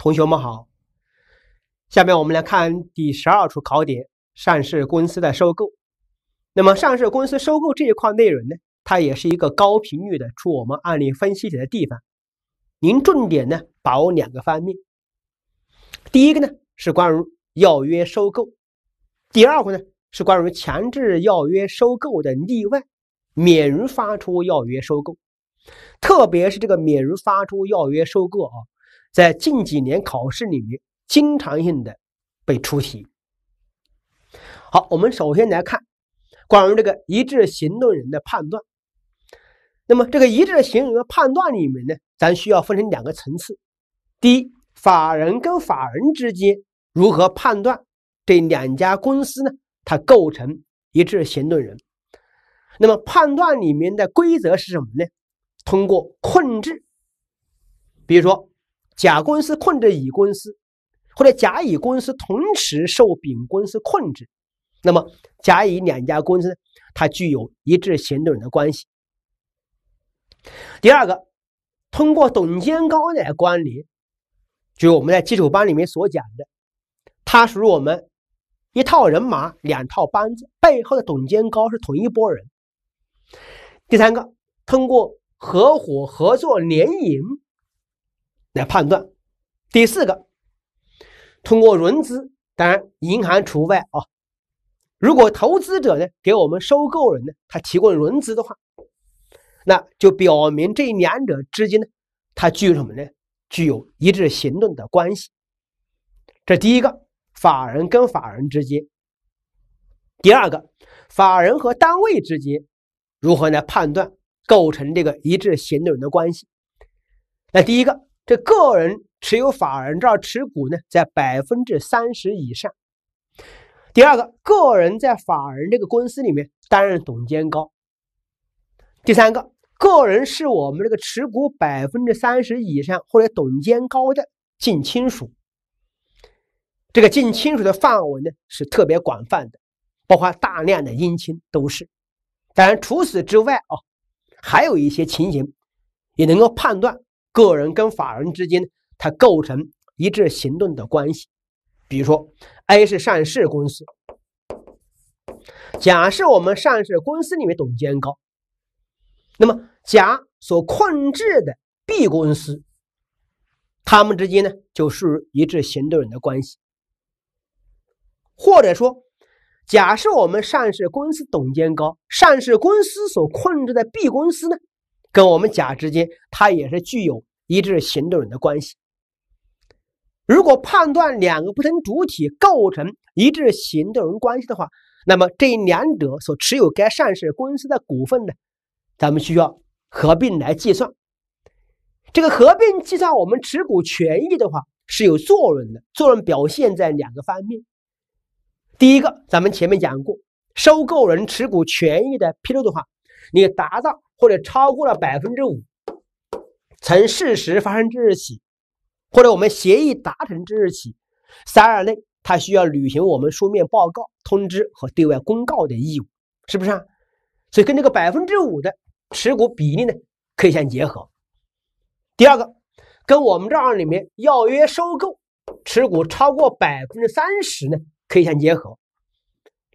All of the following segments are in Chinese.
同学们好，下面我们来看第十二处考点：上市公司的收购。那么，上市公司收购这一块内容呢，它也是一个高频率的出我们案例分析题的地方。您重点呢把握两个方面，第一个呢是关于要约收购，第二个呢是关于强制要约收购的例外，免于发出要约收购。特别是这个免于发出要约收购啊，在近几年考试里面经常性的被出题。好，我们首先来看关于这个一致行动人的判断。那么这个一致行动人的判断里面呢，咱需要分成两个层次。第一，法人跟法人之间如何判断这两家公司呢？它构成一致行动人。那么判断里面的规则是什么呢？通过控制，比如说甲公司控制乙公司，或者甲乙公司同时受丙公司控制，那么甲乙两家公司它具有一致行动人的关系。第二个，通过董监高的关联，就是我们在基础班里面所讲的，它属于我们一套人马两套班子，背后的董监高是同一波人。第三个，通过。合伙合作联营来判断。第四个，通过融资，当然银行除外啊。如果投资者呢给我们收购人呢，他提供融资的话，那就表明这两者之间呢，它具有什么呢？具有一致行动的关系。这第一个，法人跟法人之间；第二个，法人和单位之间如何来判断？构成这个一致行动人的关系。那第一个，这个人持有法人证持股呢，在百分之三十以上。第二个，个人在法人这个公司里面担任董监高。第三个，个人是我们这个持股百分之三十以上或者董监高的近亲属。这个近亲属的范围呢是特别广泛的，包括大量的姻亲都是。当然，除此之外啊。还有一些情形，也能够判断个人跟法人之间它构成一致行动的关系。比如说，A 是上市公司，甲是我们上市公司里面董监高，那么甲所控制的 B 公司，他们之间呢就是一致行动人的关系，或者说。甲是我们上市公司董监高，上市公司所控制的 B 公司呢，跟我们甲之间，它也是具有一致行动人的关系。如果判断两个不同主体构成一致行动人关系的话，那么这两者所持有该上市公司的股份呢，咱们需要合并来计算。这个合并计算我们持股权益的话，是有作用的，作用表现在两个方面。第一个，咱们前面讲过，收购人持股权益的披露的话，你达到或者超过了百分之五，从事实发生之日起，或者我们协议达成之日起，三日内，他需要履行我们书面报告、通知和对外公告的义务，是不是啊？所以跟这个百分之五的持股比例呢，可以相结合。第二个，跟我们这儿里面要约收购持股超过百分之三十呢。可以相结合，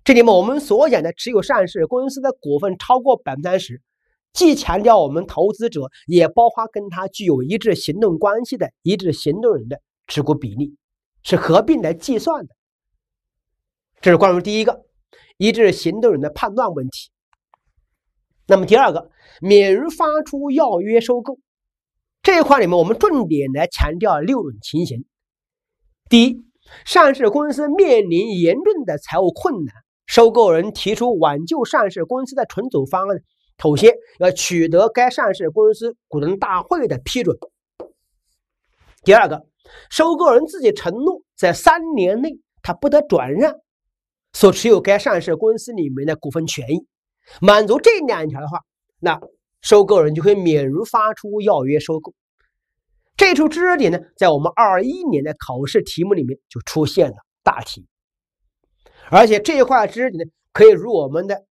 这里面我们所讲的持有上市公司的股份超过百分之三十，既强调我们投资者，也包括跟他具有一致行动关系的一致行动人的持股比例，是合并来计算的。这是关于第一个一致行动人的判断问题。那么第二个，免于发出要约收购这一块里面，我们重点来强调六种情形。第一。上市公司面临严重的财务困难，收购人提出挽救上市公司的重组方案，首先要取得该上市公司股东大会的批准。第二个，收购人自己承诺在三年内他不得转让所持有该上市公司里面的股份权益，满足这两条的话，那收购人就会免于发出要约收购。这处知识点呢，在我们二一年的考试题目里面就出现了大题，而且这一块知识点呢，可以如我们的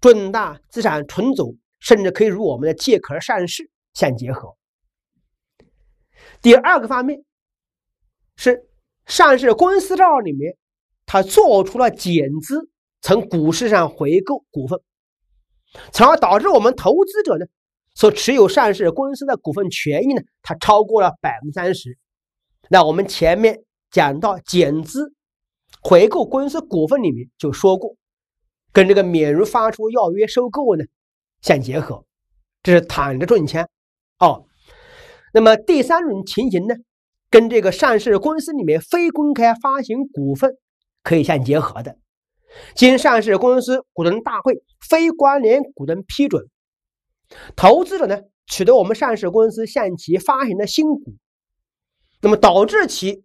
重大资产重组，甚至可以与我们的借壳上市相结合。第二个方面，是上市公司账里面，它做出了减资，从股市上回购股份，从而导致我们投资者呢所持有上市公司的股份权益呢，它超过了百分之三十。那我们前面讲到减资回购公司股份里面就说过，跟这个免如发出要约收购呢相结合，这是躺着赚钱哦。那么第三种情形呢，跟这个上市公司里面非公开发行股份可以相结合的，经上市公司股东大会非关联股东批准，投资者呢取得我们上市公司向其发行的新股，那么导致其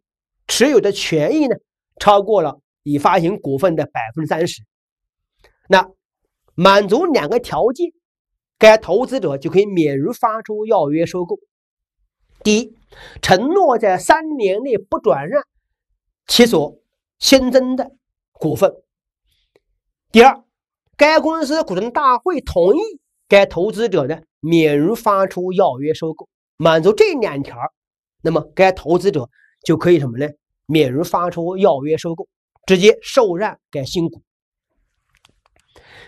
持有的权益呢超过了已发行股份的百分之三十，那满足两个条件，该投资者就可以免于发出要约收购。第一，承诺在三年内不转让其所新增的股份；第二，该公司股东大会同意该投资者呢免于发出要约收购，满足这两条，那么该投资者就可以什么呢？免于发出要约收购，直接受让该新股。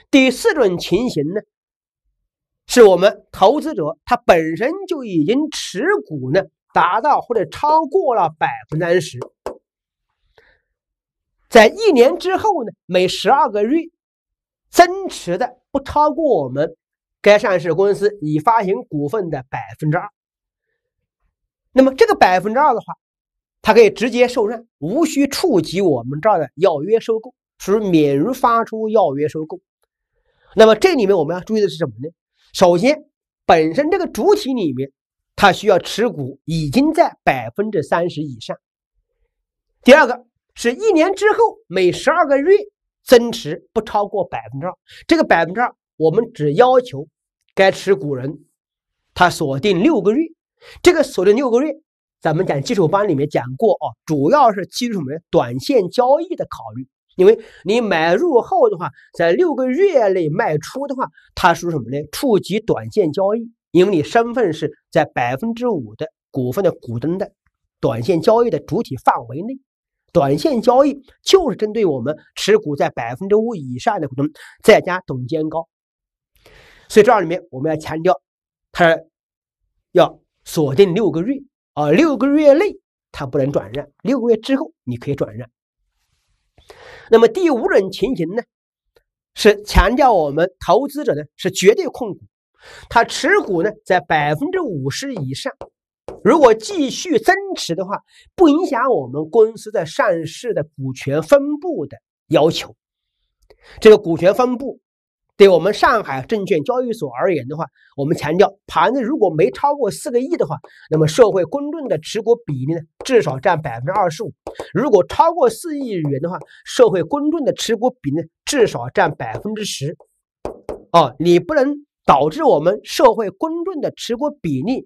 第四种情形呢？是我们投资者他本身就已经持股呢，达到或者超过了百分之十，在一年之后呢，每十二个月增持的不超过我们该上市公司已发行股份的百分之二。那么这个百分之二的话，它可以直接受让，无需触及我们这儿的要约收购，属于免于发出要约收购。那么这里面我们要注意的是什么呢？首先，本身这个主体里面，它需要持股已经在百分之三十以上。第二个是一年之后每十二个月增持不超过百分之二。这个百分之二，我们只要求该持股人他锁定六个月。这个锁定六个月，咱们讲基础班里面讲过啊，主要是基于什么呢？短线交易的考虑。因为你买入后的话，在六个月内卖出的话，它属于什么呢？触及短线交易。因为你身份是在百分之五的股份的股东的短线交易的主体范围内，短线交易就是针对我们持股在百分之五以上的股东，再加董监高。所以这里面我们要强调，它要锁定六个月啊，六个月内它不能转让，六个月之后你可以转让。那么第五种情形呢，是强调我们投资者呢是绝对控股，他持股呢在百分之五十以上，如果继续增持的话，不影响我们公司在上市的股权分布的要求，这个股权分布。对我们上海证券交易所而言的话，我们强调盘子如果没超过四个亿的话，那么社会公众的持股比例呢，至少占百分之二十五；如果超过四亿元的话，社会公众的持股比例，至少占百分之十。哦，你不能导致我们社会公众的持股比例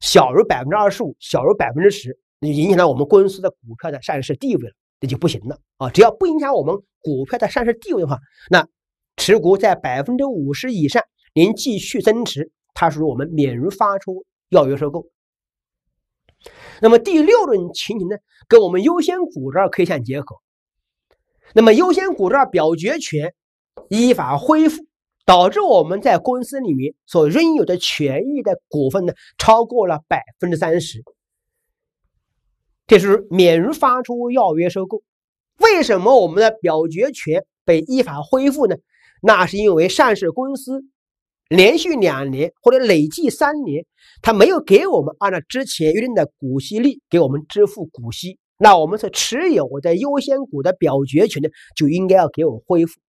小于百分之二十五，小于百分之十，你影响到我们公司的股票的上市地位了，那就不行了啊！只要不影响我们股票的上市地位的话，那。持股在百分之五十以上，您继续增持，它属于我们免于发出要约收购。那么第六种情形呢，跟我们优先股这儿可以相结合。那么优先股这儿表决权依法恢复，导致我们在公司里面所拥有的权益的股份呢，超过了百分之三十，这是免于发出要约收购。为什么我们的表决权被依法恢复呢？那是因为上市公司连续两年或者累计三年，他没有给我们按照之前约定的股息率给我们支付股息，那我们所持有的优先股的表决权呢，就应该要给我们恢复。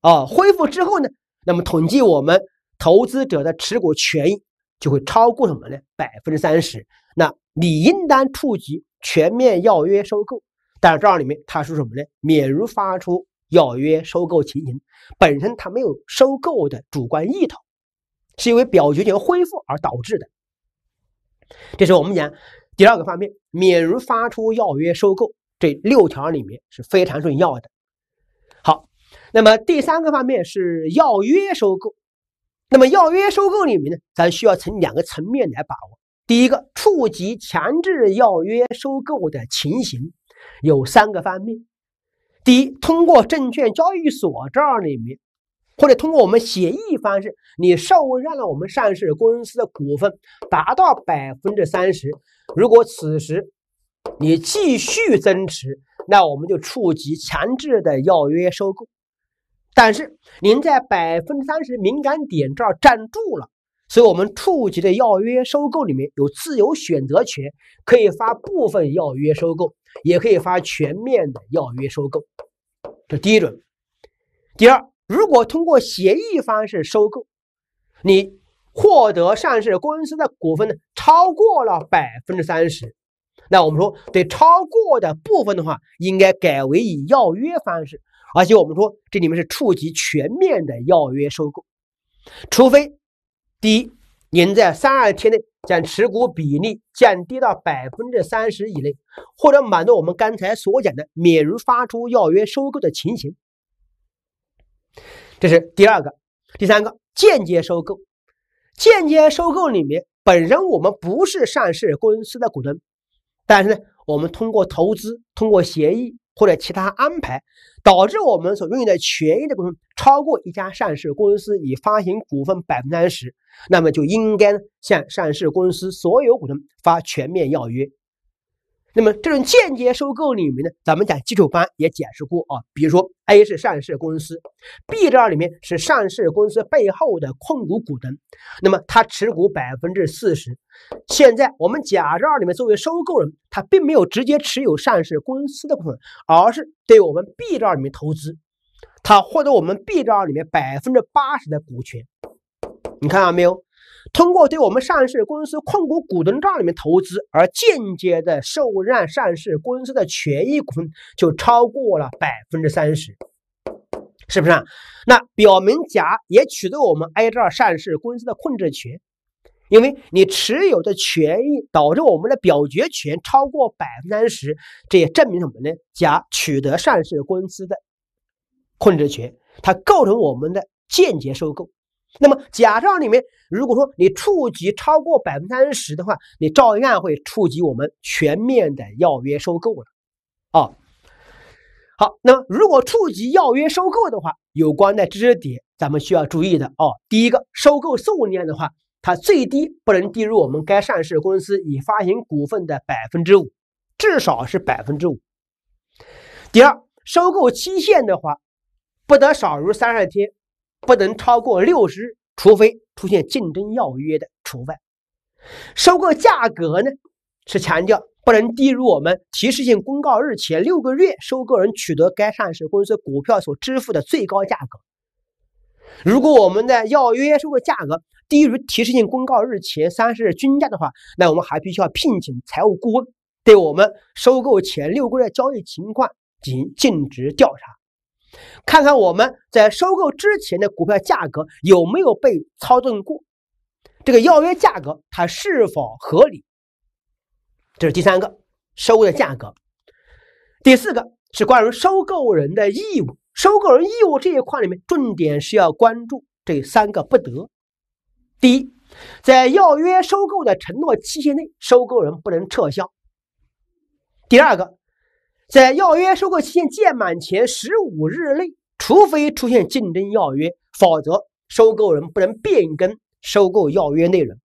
哦，恢复之后呢，那么统计我们投资者的持股权益就会超过什么呢？百分之三十，那你应当触及全面要约收购。但是这里面它是什么呢？免如发出。要约收购情形本身，它没有收购的主观意图，是因为表决权恢复而导致的。这是我们讲第二个方面，免如发出要约收购这六条里面是非常重要的。好，那么第三个方面是要约收购。那么要约收购里面呢，咱需要从两个层面来把握。第一个触及强制要约收购的情形有三个方面：第一，通过证券交易所这儿里面，或者通过我们协议方式，你受让了我们上市公司的股份达到百分之三十，如果此时你继续增持，那我们就触及强制的要约收购。但是您在百分之三十敏感点这儿站住了。所以，我们触及的要约收购里面有自由选择权，可以发部分要约收购，也可以发全面的要约收购。这第一种。第二，如果通过协议方式收购，你获得上市公司的股份呢超过了百分之三十，那我们说对超过的部分的话，应该改为以要约方式，而且我们说这里面是触及全面的要约收购，除非。第一，您在三十天内将持股比例降低到百分之三十以内，或者满足我们刚才所讲的免于发出要约收购的情形。这是第二个，第三个间接收购。间接收购里面，本身我们不是上市公司的股东，但是呢，我们通过投资、通过协议或者其他安排。导致我们所拥有的权益的股东超过一家上市公司已发行股份百分之三十，那么就应该向上市公司所有股东发全面要约。那么这种间接收购里面呢，咱们讲基础班也解释过啊，比如说 A 是上市公司，B 这里面是上市公司背后的控股股东，那么他持股百分之四十。现在我们甲这里面作为收购人，他并没有直接持有上市公司的股份，而是对我们 B 这里面投资，他获得我们 B 这里面百分之八十的股权。你看到没有？通过对我们上市公司控股股东账里面投资，而间接的受让上市公司的权益股份就超过了百分之三十，是不是？啊？那表明甲也取得我们 A 这上市公司的控制权，因为你持有的权益导致我们的表决权超过百分之三十，这也证明什么呢？甲取得上市公司的控制权，它构成我们的间接收购。那么甲账里面，如果说你触及超过百分之三十的话，你照样会触及我们全面的要约收购了。啊，好，那么如果触及要约收购的话，有关的知识点咱们需要注意的哦。第一个，收购数量的话，它最低不能低于我们该上市公司已发行股份的百分之五，至少是百分之五。第二，收购期限的话，不得少于三十天。不能超过六十，除非出现竞争要约的除外。收购价格呢，是强调不能低于我们提示性公告日前六个月收购人取得该上市公司股票所支付的最高价格。如果我们的要约收购价格低于提示性公告日前三十日均价的话，那我们还必须要聘请财务顾问，对我们收购前六个月交易情况进行尽职调查。看看我们在收购之前的股票价格有没有被操纵过，这个要约价格它是否合理？这是第三个收购的价格。第四个是关于收购人的义务，收购人义务这一块里面，重点是要关注这三个不得。第一，在要约收购的承诺期限内，收购人不能撤销。第二个。在要约收购期限届满前十五日内，除非出现竞争要约，否则收购人不能变更收购要约内容。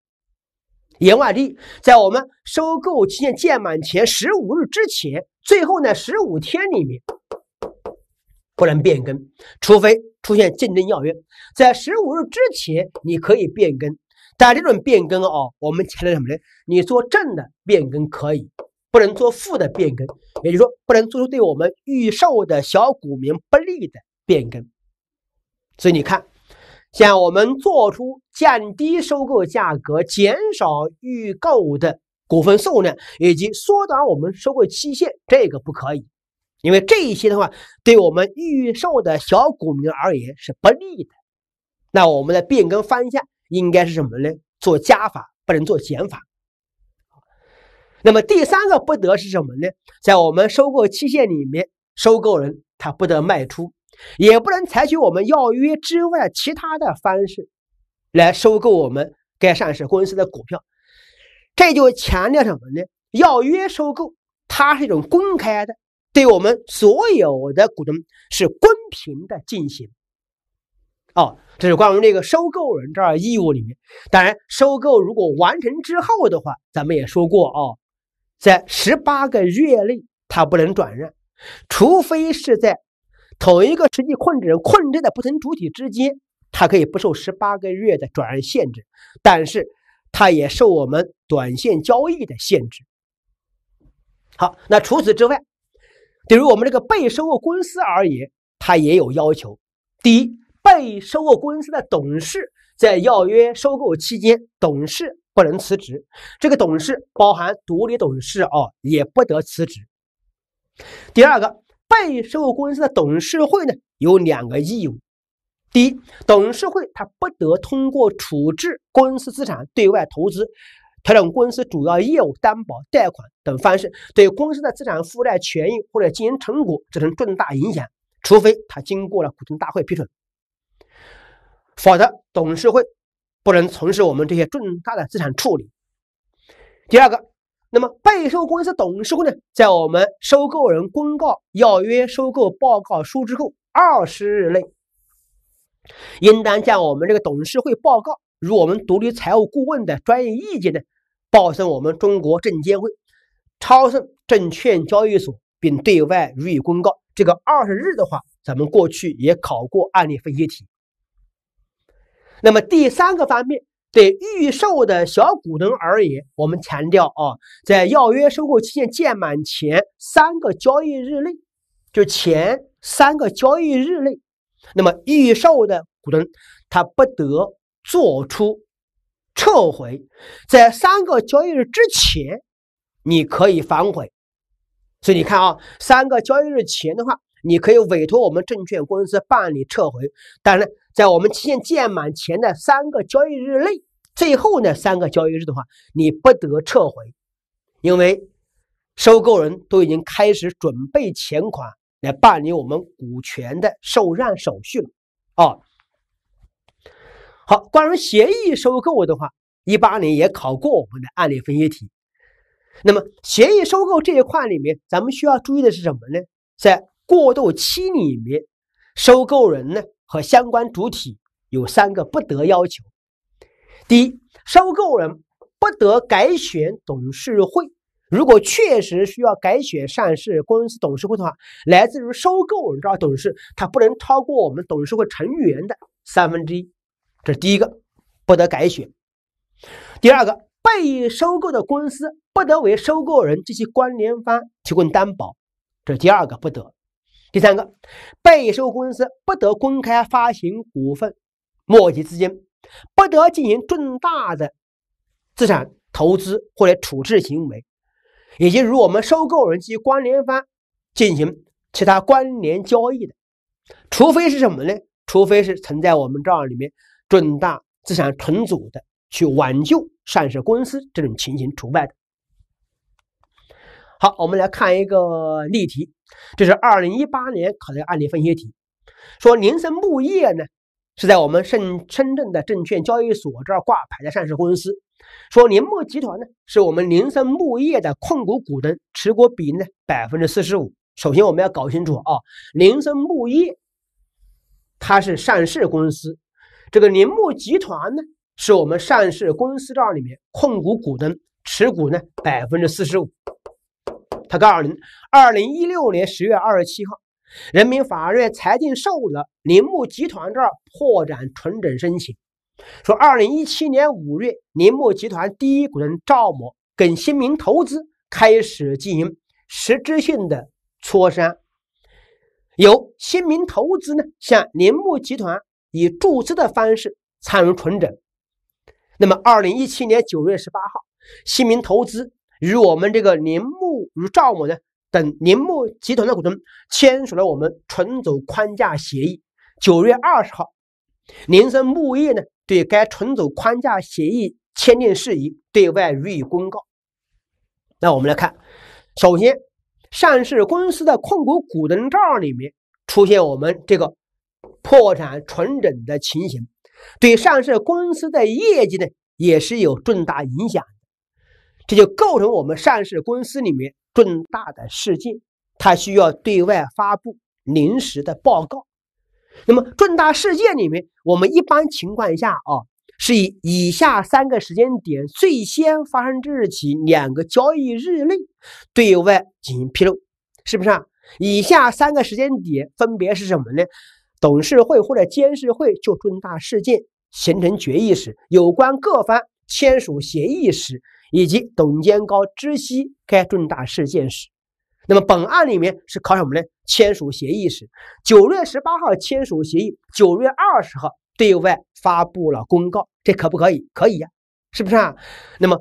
言外之意，在我们收购期限届满前十五日之前，最后呢十五天里面不能变更，除非出现竞争要约。在十五日之前，你可以变更，但这种变更哦，我们强调什么呢？你做正的变更可以。不能做负的变更，也就是说，不能做出对我们预售的小股民不利的变更。所以你看，像我们做出降低收购价格、减少预购的股份数量，以及缩短我们收购期限，这个不可以，因为这一些的话，对我们预售的小股民而言是不利的。那我们的变更方向应该是什么呢？做加法，不能做减法。那么第三个不得是什么呢？在我们收购期限里面，收购人他不得卖出，也不能采取我们要约之外其他的方式来收购我们该上市公司的股票。这就强调什么呢？要约收购，它是一种公开的，对我们所有的股东是公平的进行。哦，这是关于这个收购人这儿义务里面。当然，收购如果完成之后的话，咱们也说过哦，在十八个月内它不能转让，除非是在同一个实际控制人控制的不同主体之间，它可以不受十八个月的转让限制，但是它也受我们短线交易的限制。好，那除此之外，对于我们这个被收购公司而言，它也有要求。第一，被收购公司的董事在要约收购期间，董事不能辞职。这个董事包含独立董事哦，也不得辞职。第二个，被收购公司的董事会呢有两个义务：第一，董事会它不得通过处置公司资产、对外投资、调整公司主要业务、担保、贷款等方式对公司的资产负债权益或者经营成果造成重大影响，除非它经过了股东大会批准。否则，董事会不能从事我们这些重大的资产处理。第二个，那么被收公司董事会呢，在我们收购人公告要约收购报告书之后二十日内，应当将我们这个董事会报告与我们独立财务顾问的专业意见呢，报送我们中国证监会、超盛证券交易所，并对外予以公告。这个二十日的话，咱们过去也考过案例分析题。那么第三个方面，对预售的小股东而言，我们强调啊，在要约收购期限届满前三个交易日内，就前三个交易日内，那么预售的股东他不得做出撤回，在三个交易日之前，你可以反悔。所以你看啊，三个交易日前的话，你可以委托我们证券公司办理撤回，当然。在我们期限届满前的三个交易日内，最后呢三个交易日的话，你不得撤回，因为收购人都已经开始准备钱款来办理我们股权的受让手续了。啊，好，关于协议收购的话，一八年也考过我们的案例分析题。那么协议收购这一块里面，咱们需要注意的是什么呢？在过渡期里面，收购人呢？和相关主体有三个不得要求：第一，收购人不得改选董事会。如果确实需要改选上市公司董事会的话，来自于收购人这董事，他不能超过我们董事会成员的三分之一。这是第一个，不得改选。第二个，被收购的公司不得为收购人及其关联方提供担保。这是第二个，不得。第三个，被收公司不得公开发行股份、募集资金，不得进行重大的资产投资或者处置行为，以及与我们收购人及关联方进行其他关联交易的，除非是什么呢？除非是存在我们账里面重大资产重组的，去挽救上市公司这种情形除外的。好，我们来看一个例题，这是二零一八年考的案例分析题。说林森木业呢是在我们深深圳的证券交易所这儿挂牌的上市公司。说林木集团呢是我们林森木业的控股股东，持股比呢百分之四十五。首先我们要搞清楚啊，林森木业它是上市公司，这个林木集团呢是我们上市公司这儿里面控股股东，持股呢百分之四十五。他告诉您，二零一六年十月二十七号，人民法院裁定受理了铃木集团这儿破产重整申请。说，二零一七年五月，铃木集团第一股东赵某跟新民投资开始进行实质性的磋商，由新民投资呢向铃木集团以注资的方式参与重整。那么，二零一七年九月十八号，新民投资。与我们这个铃木与赵某呢等铃木集团的股东签署了我们重组框架协议。九月二十号，林森木业呢对该重组框架协议签订事宜对外予以公告。那我们来看，首先，上市公司的控股股东账里面出现我们这个破产重整的情形，对上市公司的业绩呢也是有重大影响。这就构成我们上市公司里面重大的事件，它需要对外发布临时的报告。那么重大事件里面，我们一般情况下啊，是以以下三个时间点最先发生之日起两个交易日内对外进行披露，是不是啊？以下三个时间点分别是什么呢？董事会或者监事会就重大事件形成决议时，有关各方签署协议时，以及董监高知悉该重大事件时。那么本案里面是考什么呢？签署协议时，九月十八号签署协议，九月二十号对外发布了公告，这可不可以？可以呀，是不是啊？那么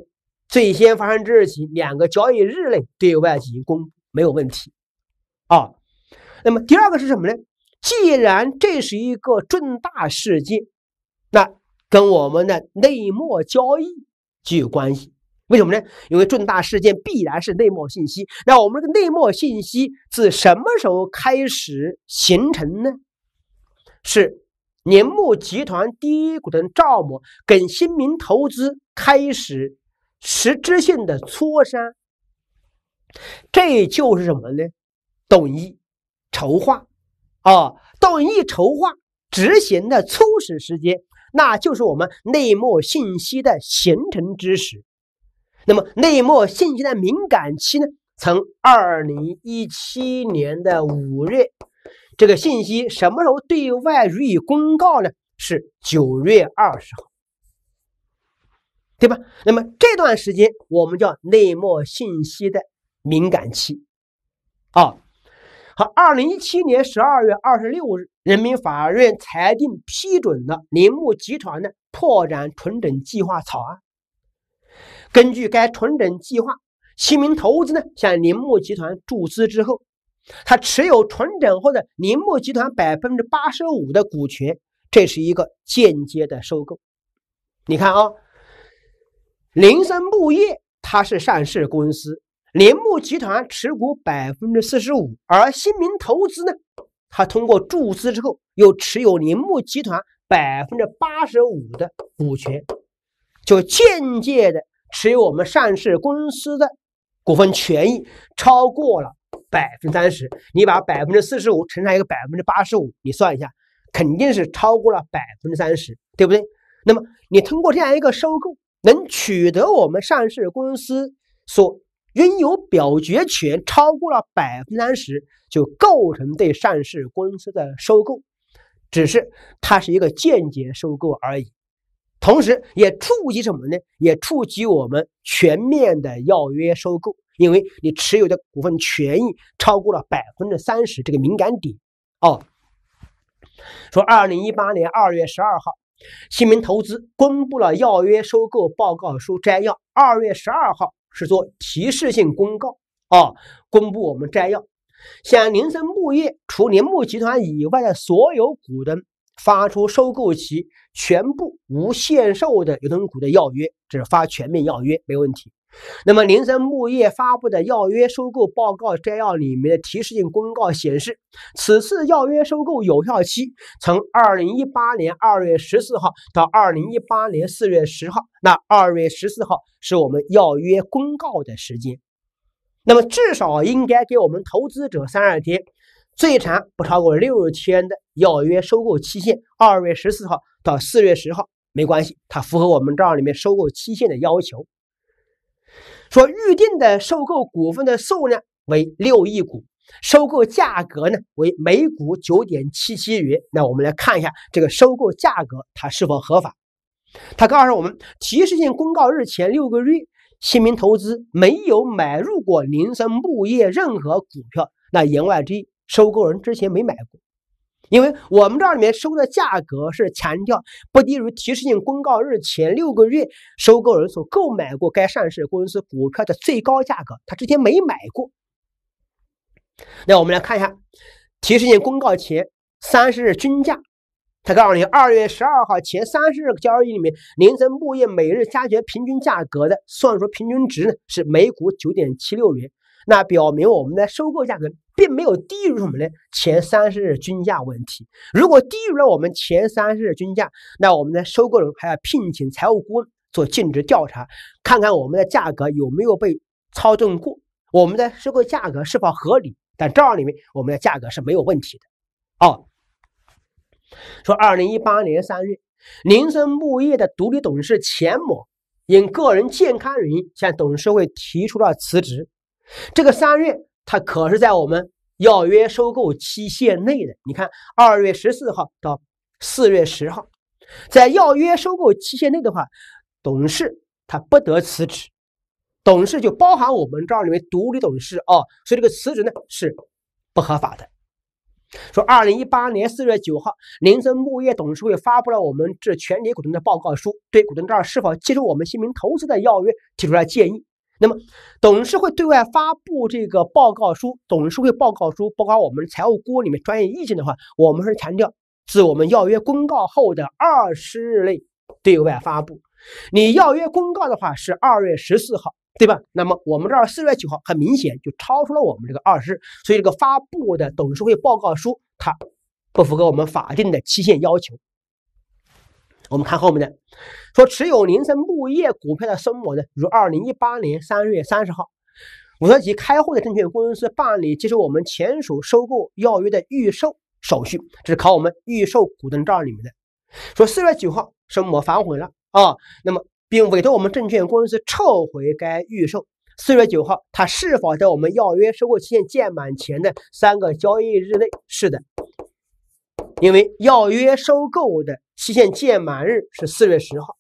最先发生之日起两个交易日内对外进行公布，没有问题啊。那么第二个是什么呢？既然这是一个重大事件，那跟我们的内幕交易就有关系。为什么呢？因为重大事件必然是内幕信息。那我们这个内幕信息自什么时候开始形成呢？是铃木集团第一股东赵某跟新民投资开始实质性的磋商，这就是什么呢？动议筹划啊，动议筹划执行的初始时间，那就是我们内幕信息的形成之时。那么内幕信息的敏感期呢？从二零一七年的五月，这个信息什么时候对外予以公告呢？是九月二十号，对吧？那么这段时间我们叫内幕信息的敏感期。啊，好，二零一七年十二月二十六日，人民法院裁定批准了铃木集团的破产重整计划草案。根据该重整计划，新民投资呢向铃木集团注资之后，他持有重整后的铃木集团百分之八十五的股权，这是一个间接的收购。你看啊，林森木业它是上市公司，铃木集团持股百分之四十五，而新民投资呢，他通过注资之后又持有铃木集团百分之八十五的股权，就间接的。持有我们上市公司的股份权益超过了百分之三十，你把百分之四十五乘上一个百分之八十五，你算一下，肯定是超过了百分之三十，对不对？那么你通过这样一个收购，能取得我们上市公司所拥有表决权超过了百分之三十，就构成对上市公司的收购，只是它是一个间接收购而已。同时，也触及什么呢？也触及我们全面的要约收购，因为你持有的股份权益超过了百分之三十这个敏感点。哦，说二零一八年二月十二号，新民投资公布了要约收购报告书摘要。二月十二号是做提示性公告，啊，公布我们摘要，向林森木业除铃木集团以外的所有股东。发出收购其全部无限售的流通股的要约，这是发全面要约，没问题。那么，林森木业发布的要约收购报告摘要里面的提示性公告显示，此次要约收购有效期从二零一八年二月十四号到二零一八年四月十号。那二月十四号是我们要约公告的时间，那么至少应该给我们投资者三十天。最长不超过六十天的要约收购期限，二月十四号到四月十号没关系，它符合我们账里面收购期限的要求。说预定的收购股份的数量为六亿股，收购价格呢为每股九点七七元。那我们来看一下这个收购价格它是否合法？他告诉我们，提示性公告日前六个月，新民投资没有买入过林森木业任何股票。那言外之意。收购人之前没买过，因为我们这里面收的价格是强调不低于提示性公告日前六个月收购人所购买过该上市公司股票的最高价格，他之前没买过。那我们来看一下提示性公告前三十日均价，他告诉你，二月十二号前三十日交易里面，林森木业每日加权平均价格的算出平均值呢是每股九点七六元。那表明我们的收购价格并没有低于什么呢？前三十日均价问题。如果低于了我们前三十日均价，那我们的收购人还要聘请财务顾问做尽职调查，看看我们的价格有没有被操纵过，我们的收购价格是否合理。但这里面我们的价格是没有问题的。哦，说二零一八年三月，林森木业的独立董事钱某因个人健康原因向董事会提出了辞职。这个三月，它可是在我们要约收购期限内的。你看，二月十四号到四月十号，在要约收购期限内的话，董事他不得辞职。董事就包含我们这儿里面独立董事啊，所以这个辞职呢是不合法的。说二零一八年四月九号，林森木业董事会发布了我们致全体股东的报告书，对股东这儿是否接受我们新民投资的要约提出了建议。那么，董事会对外发布这个报告书，董事会报告书包括我们财务顾问里面专业意见的话，我们是强调自我们要约公告后的二十日内对外发布。你要约公告的话是二月十四号。对吧？那么我们这儿四月九号很明显就超出了我们这个二十，所以这个发布的董事会报告书它不符合我们法定的期限要求。我们看后面的，说持有宁森木业股票的孙某呢，于二零一八年三月三十号，五十级开户的证券公司办理接受我们签署收购要约的预售手续，这是考我们预售股东账里面的。说四月九号孙某反悔了啊，那么。并委托我们证券公司撤回该预售。四月九号，他是否在我们要约收购期限届满前的三个交易日内？是的，因为要约收购的期限届满日是四月十号，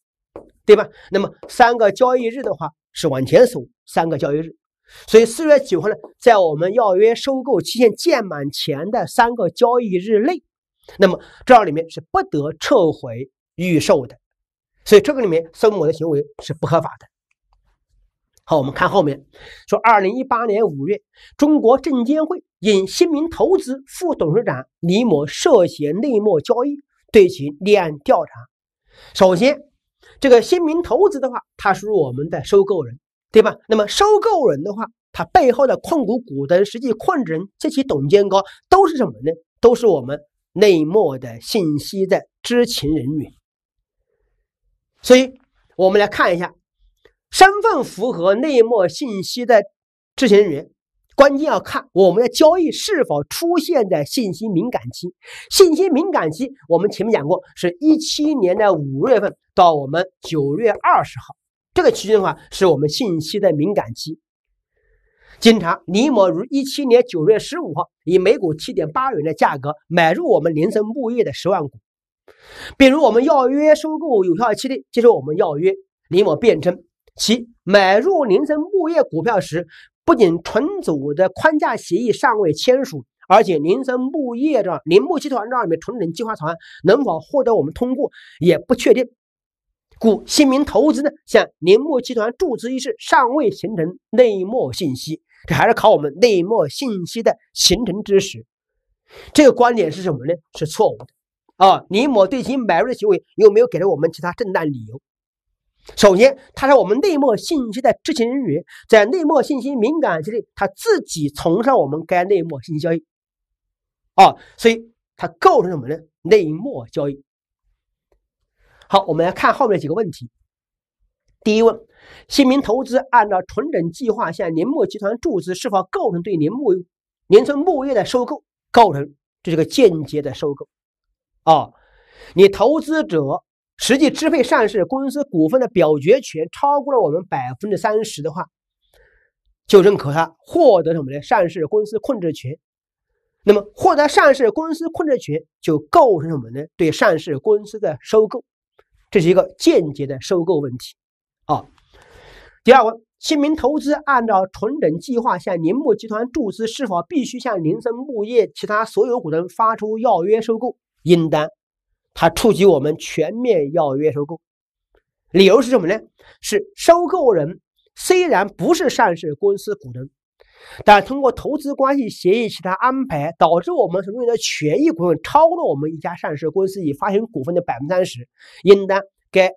对吧？那么三个交易日的话是往前数三个交易日，所以四月九号呢，在我们要约收购期限届满前的三个交易日内，那么这里面是不得撤回预售的。所以这个里面孙某的行为是不合法的。好，我们看后面说，二零一八年五月，中国证监会因新民投资副董事长李某涉嫌内幕交易，对其立案调查。首先，这个新民投资的话，它是我们的收购人，对吧？那么收购人的话，它背后的控股股东、实际控制人及其董监高都是什么呢？都是我们内幕的信息的知情人员。所以，我们来看一下，身份符合内幕信息的知情人员，关键要看我们的交易是否出现在信息敏感期。信息敏感期，我们前面讲过，是一七年的五月份到我们九月二十号这个期间的话，是我们信息的敏感期。经查，李某于一七年九月十五号以每股七点八元的价格买入我们林森木业的十万股。比如我们要约收购有效期内接受我们要约，李某辩称其买入林森木业股票时，不仅重组的框架协议尚未签署，而且林森木业的林木集团这里面重整计划草案能否获得我们通过也不确定，故新民投资呢向林木集团注资一事尚未形成内幕信息，这还是考我们内幕信息的形成之时，这个观点是什么呢？是错误的。啊，林某对其买入的行为有没有给了我们其他正当理由？首先，他是我们内幕信息的知情人员，在内幕信息敏感期内，他自己从事我们该内幕信息交易。啊，所以他构成什么呢？内幕交易。好，我们来看后面几个问题。第一问：新民投资按照重整计划向林木集团注资，是否构成对林木林村木业的收购？构成，这是个间接的收购。啊，你投资者实际支配上市公司股份的表决权超过了我们百分之三十的话，就认可他获得什么呢？上市公司控制权。那么获得上市公司控制权就构成什么呢？对上市公司的收购，这是一个间接的收购问题。啊，第二问：新民投资按照重整计划向宁木集团注资，是否必须向宁森木业其他所有股东发出要约收购？应当，它触及我们全面要约收购，理由是什么呢？是收购人虽然不是上市公司股东，但通过投资关系协议其他安排，导致我们所拥有的权益股份超过了我们一家上市公司已发行股份的百分之三十，应当该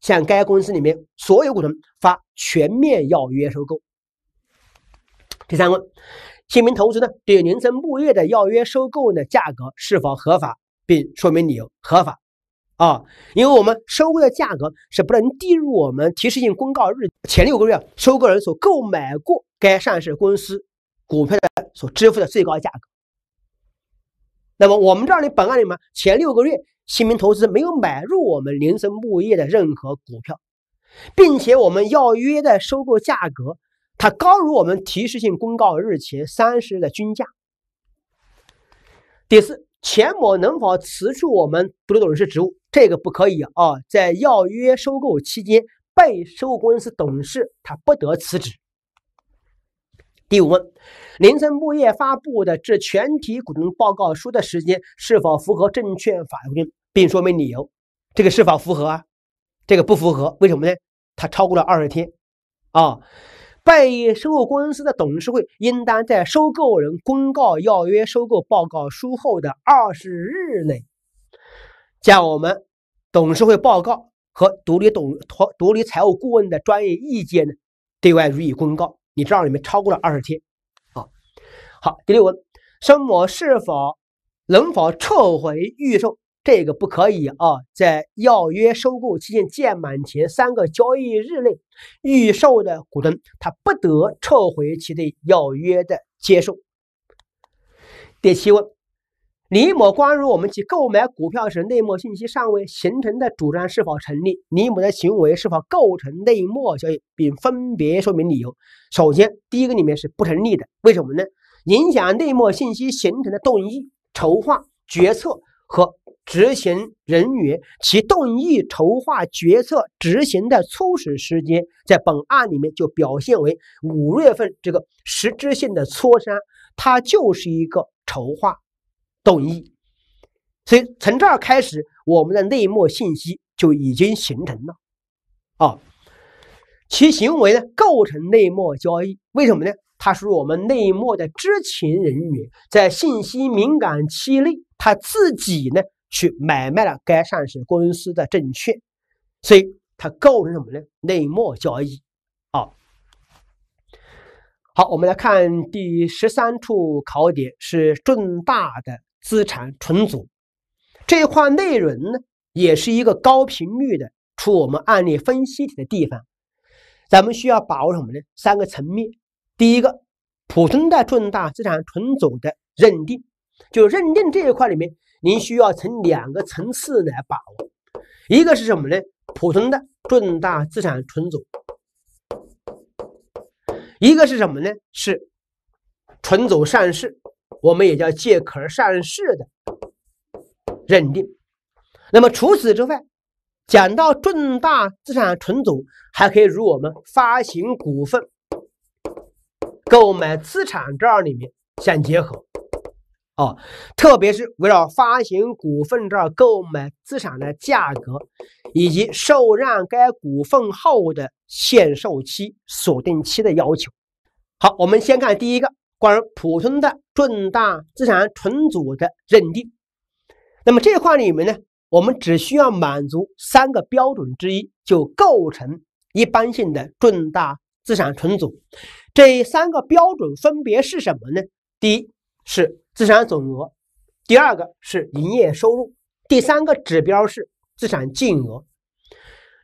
向该公司里面所有股东发全面要约收购。第三问，新民投资呢对宁森木业的要约收购的价格是否合法？并说明理由合法，啊，因为我们收购的价格是不能低于我们提示性公告日前六个月收购人所购买过该上市公司股票的所支付的最高价格。那么我们这里本案里面，前六个月新民投资没有买入我们林森木业的任何股票，并且我们要约的收购价格它高于我们提示性公告日前三十日的均价。第四，钱某能否辞去我们独立董事职务？这个不可以啊，在要约收购期间，被收购公司董事他不得辞职。第五问，林森木业发布的致全体股东报告书的时间是否符合证券法规定，并说明理由？这个是否符合啊？这个不符合，为什么呢？它超过了二十天啊！被收购公司的董事会应当在收购人公告要约收购报告书后的二十日内，将我们董事会报告和独立董独立财务顾问的专业意见呢，对外予以公告。你这样里面超过了二十天，啊，好，第六问，申某是否能否撤回预售？这个不可以啊，在要约收购期限届满前三个交易日内，预售的股东他不得撤回其对要约的接受。第七问。李某关于我们其购买股票时内幕信息尚未形成的主张是否成立？李某的行为是否构成内幕交易，并分别说明理由。首先，第一个里面是不成立的，为什么呢？影响内幕信息形成的动议、筹划、决策和执行人员，其动议、筹划、决策、执行的初始时间，在本案里面就表现为五月份这个实质性的磋商，它就是一个筹划。动议，所以从这儿开始，我们的内幕信息就已经形成了啊。其行为呢，构成内幕交易，为什么呢？他是我们内幕的知情人员，在信息敏感期内，他自己呢去买卖了该上市公司的证券，所以它构成什么呢？内幕交易啊。好，我们来看第十三处考点是重大的。资产重组这一块内容呢，也是一个高频率的出我们案例分析题的地方。咱们需要把握什么呢？三个层面。第一个，普通的重大资产重组的认定，就认定这一块里面，您需要从两个层次来把握。一个是什么呢？普通的重大资产重组。一个是什么呢？是重组上市。我们也叫借壳上市的认定。那么除此之外，讲到重大资产重组，还可以与我们发行股份、购买资产这里面相结合。啊，特别是围绕发行股份这购买资产的价格，以及受让该股份后的限售期、锁定期的要求。好，我们先看第一个。关于普通的重大资产重组的认定，那么这块里面呢，我们只需要满足三个标准之一，就构成一般性的重大资产重组。这三个标准分别是什么呢？第一是资产总额，第二个是营业收入，第三个指标是资产净额。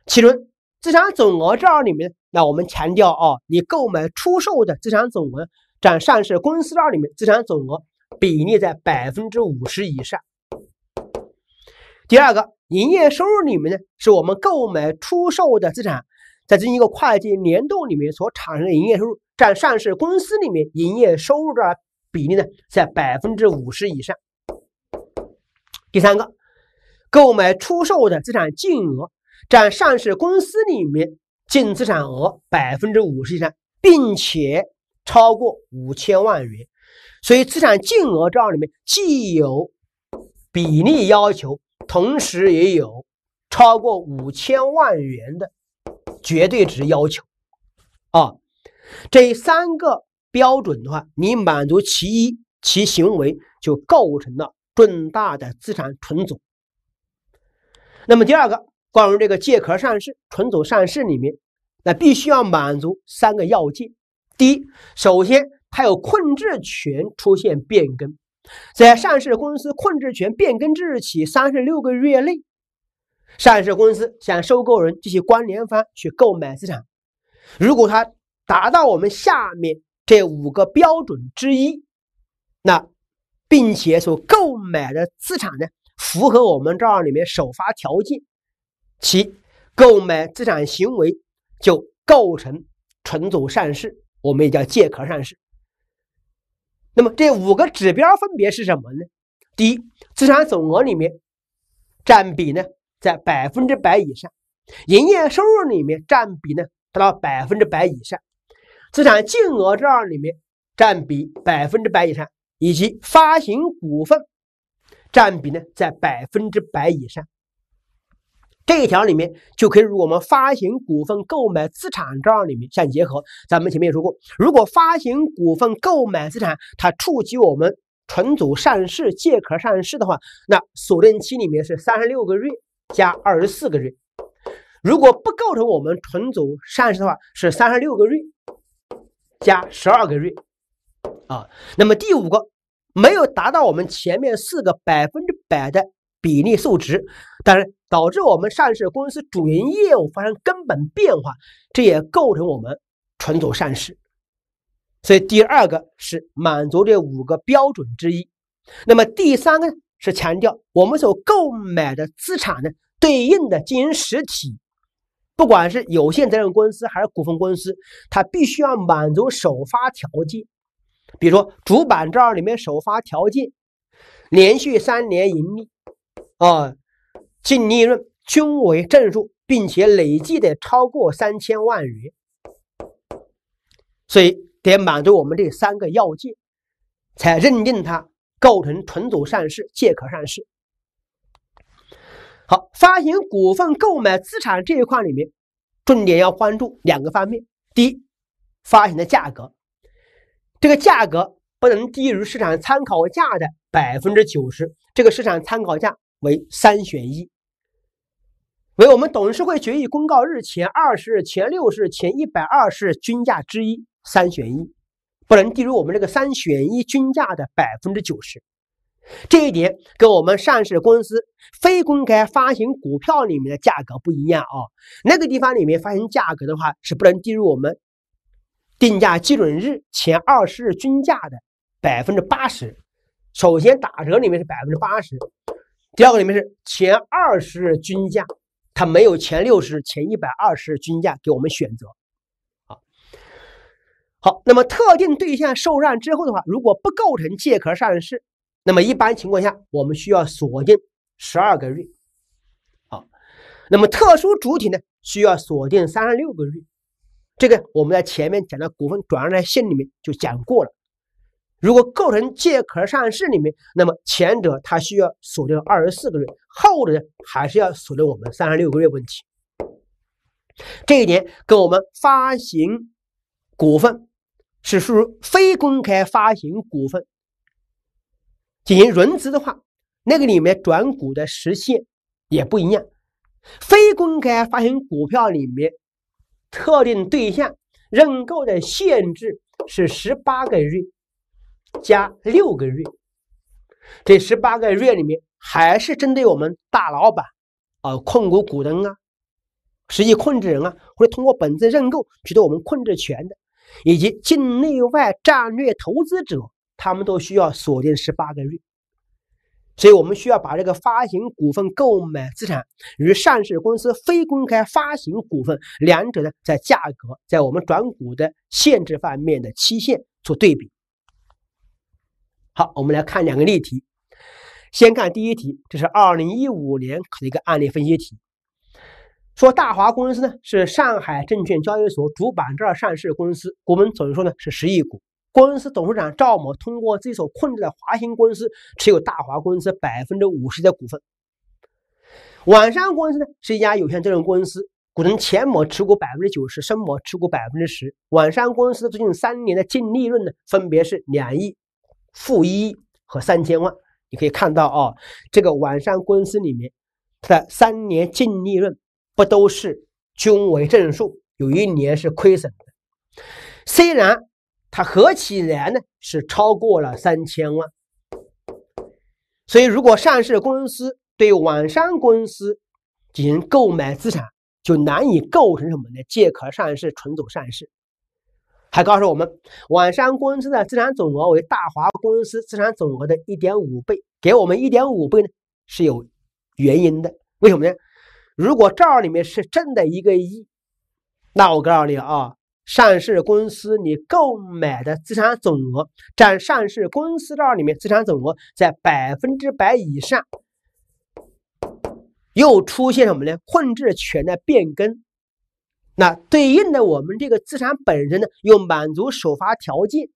其中，资产总额这儿里面，那我们强调啊，你购买出售的资产总额。占上市公司二里面资产总额比例在百分之五十以上。第二个，营业收入里面呢，是我们购买出售的资产在这一个会计年度里面所产生的营业收入，占上市公司里面营业收入的比例呢，在百分之五十以上。第三个，购买出售的资产净额占上市公司里面净资产额百分之五十以上，并且。超过五千万元，所以资产净额账里面既有比例要求，同时也有超过五千万元的绝对值要求啊。这三个标准的话，你满足其一，其行为就构成了重大的资产重组。那么第二个，关于这个借壳上市、重组上市里面，那必须要满足三个要件。第一，首先它有控制权出现变更，在上市公司控制权变更之日起三十六个月内，上市公司向收购人及其关联方去购买资产，如果他达到我们下面这五个标准之一，那并且所购买的资产呢符合我们这儿里面首发条件，其购买资产行为就构成纯组上市，我们也叫借壳上市。那么这五个指标分别是什么呢？第一，资产总额里面占比呢在百分之百以上，营业收入里面占比呢达到百分之百以上，资产净额这里面占比百分之百以上，以及发行股份占比呢在百分之百以上。这一条里面就可以与我们发行股份购买资产这里面相结合。咱们前面也说过，如果发行股份购买资产它触及我们重组上市借壳上市的话，那锁定期里面是三十六个月加二十四个月。如果不构成我们重组上市的话，是三十六个月加十二个月啊。那么第五个没有达到我们前面四个百分之百的比例数值，当然。导致我们上市公司主营业务发生根本变化，这也构成我们纯组上市。所以第二个是满足这五个标准之一。那么第三个是强调我们所购买的资产呢，对应的经营实体，不管是有限责任公司还是股份公司，它必须要满足首发条件。比如说主板这里面首发条件，连续三年盈利啊。净利润均为正数，并且累计的超过三千万元，所以得满足我们这三个要件，才认定它构成重组上市、借壳上市。好，发行股份购买资产这一块里面，重点要关注两个方面：第一，发行的价格，这个价格不能低于市场参考价的百分之九十，这个市场参考价。为三选一，为我们董事会决议公告日前二十日、前六十日、前一百二十日均价之一，三选一，不能低于我们这个三选一均价的百分之九十。这一点跟我们上市公司非公开发行股票里面的价格不一样啊。那个地方里面发行价格的话，是不能低于我们定价基准日前二十日均价的百分之八十。首先打折里面是百分之八十。第二个里面是前二十日均价，它没有前六十、前一百二十日均价给我们选择。啊，好，那么特定对象受让之后的话，如果不构成借壳上市，那么一般情况下我们需要锁定十二个月。好，那么特殊主体呢，需要锁定三十六个月。这个我们在前面讲的股份转让的信里面就讲过了。如果构成借壳上市里面，那么前者它需要锁定二十四个月，后者呢还是要锁定我们三十六个月问题。这一点跟我们发行股份是属于非公开发行股份进行融资的话，那个里面转股的时限也不一样。非公开发行股票里面，特定对象认购的限制是十八个月。加六个月，这十八个月里面还是针对我们大老板啊、控股股东啊、实际控制人啊，或者通过本次认购取得我们控制权的，以及境内外战略投资者，他们都需要锁定十八个月。所以我们需要把这个发行股份购买资产与上市公司非公开发行股份两者呢，在价格在我们转股的限制方面的期限做对比。好，我们来看两个例题。先看第一题，这是二零一五年考的一个案例分析题。说大华公司呢是上海证券交易所主板这上市公司，股本总数呢是十亿股。公司董事长赵某通过自己所控制的华兴公司持有大华公司百分之五十的股份。皖商公司呢是一家有限责任公司，股东钱某持股百分之九十，申某持股百分之十。皖商公司最近三年的净利润呢分别是两亿。负一和三千万，你可以看到啊，这个皖商公司里面，它的三年净利润不都是均为正数，有一年是亏损的。虽然它合起来呢是超过了三千万，所以如果上市公司对网商公司进行购买资产，就难以构成什么呢？借壳上市、重组上市。还告诉我们，网商公司的资产总额为大华公司资产总额的一点五倍，给我们一点五倍呢是有原因的。为什么呢？如果账里面是真的一个亿，那我告诉你啊，上市公司你购买的资产总额占上市公司账里面资产总额在百分之百以上，又出现什么呢？控制权的变更。那对应的我们这个资产本身呢，又满足首发条件，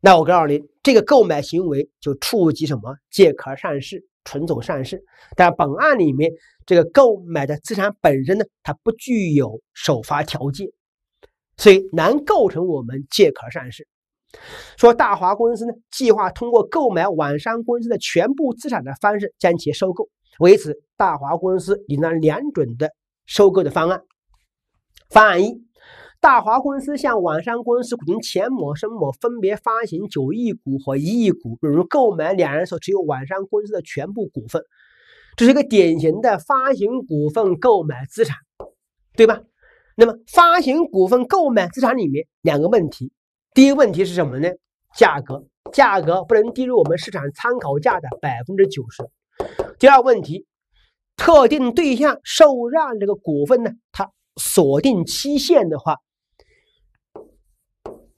那我告诉你，这个购买行为就触及什么借壳上市、纯走上市。但本案里面这个购买的资产本身呢，它不具有首发条件，所以难构成我们借壳上市。说大华公司呢，计划通过购买皖商公司的全部资产的方式将其收购，为此大华公司领了两种的收购的方案。方案一，大华公司向皖商公司股东钱某、申某分别发行九亿股和一亿股，用于购买两人所持有皖商公司的全部股份。这是一个典型的发行股份购买资产，对吧？那么发行股份购买资产里面两个问题，第一个问题是什么呢？价格，价格不能低于我们市场参考价的百分之九十。第二问题，特定对象受让这个股份呢，它。锁定期限的话，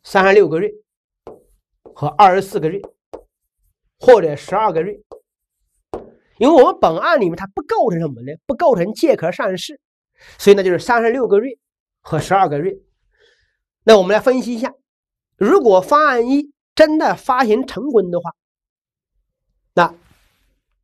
三十六个月和二十四个月，或者十二个月，因为我们本案里面它不构成什么呢？不构成借壳上市，所以呢就是三十六个月和十二个月。那我们来分析一下，如果方案一真的发行成功的话，那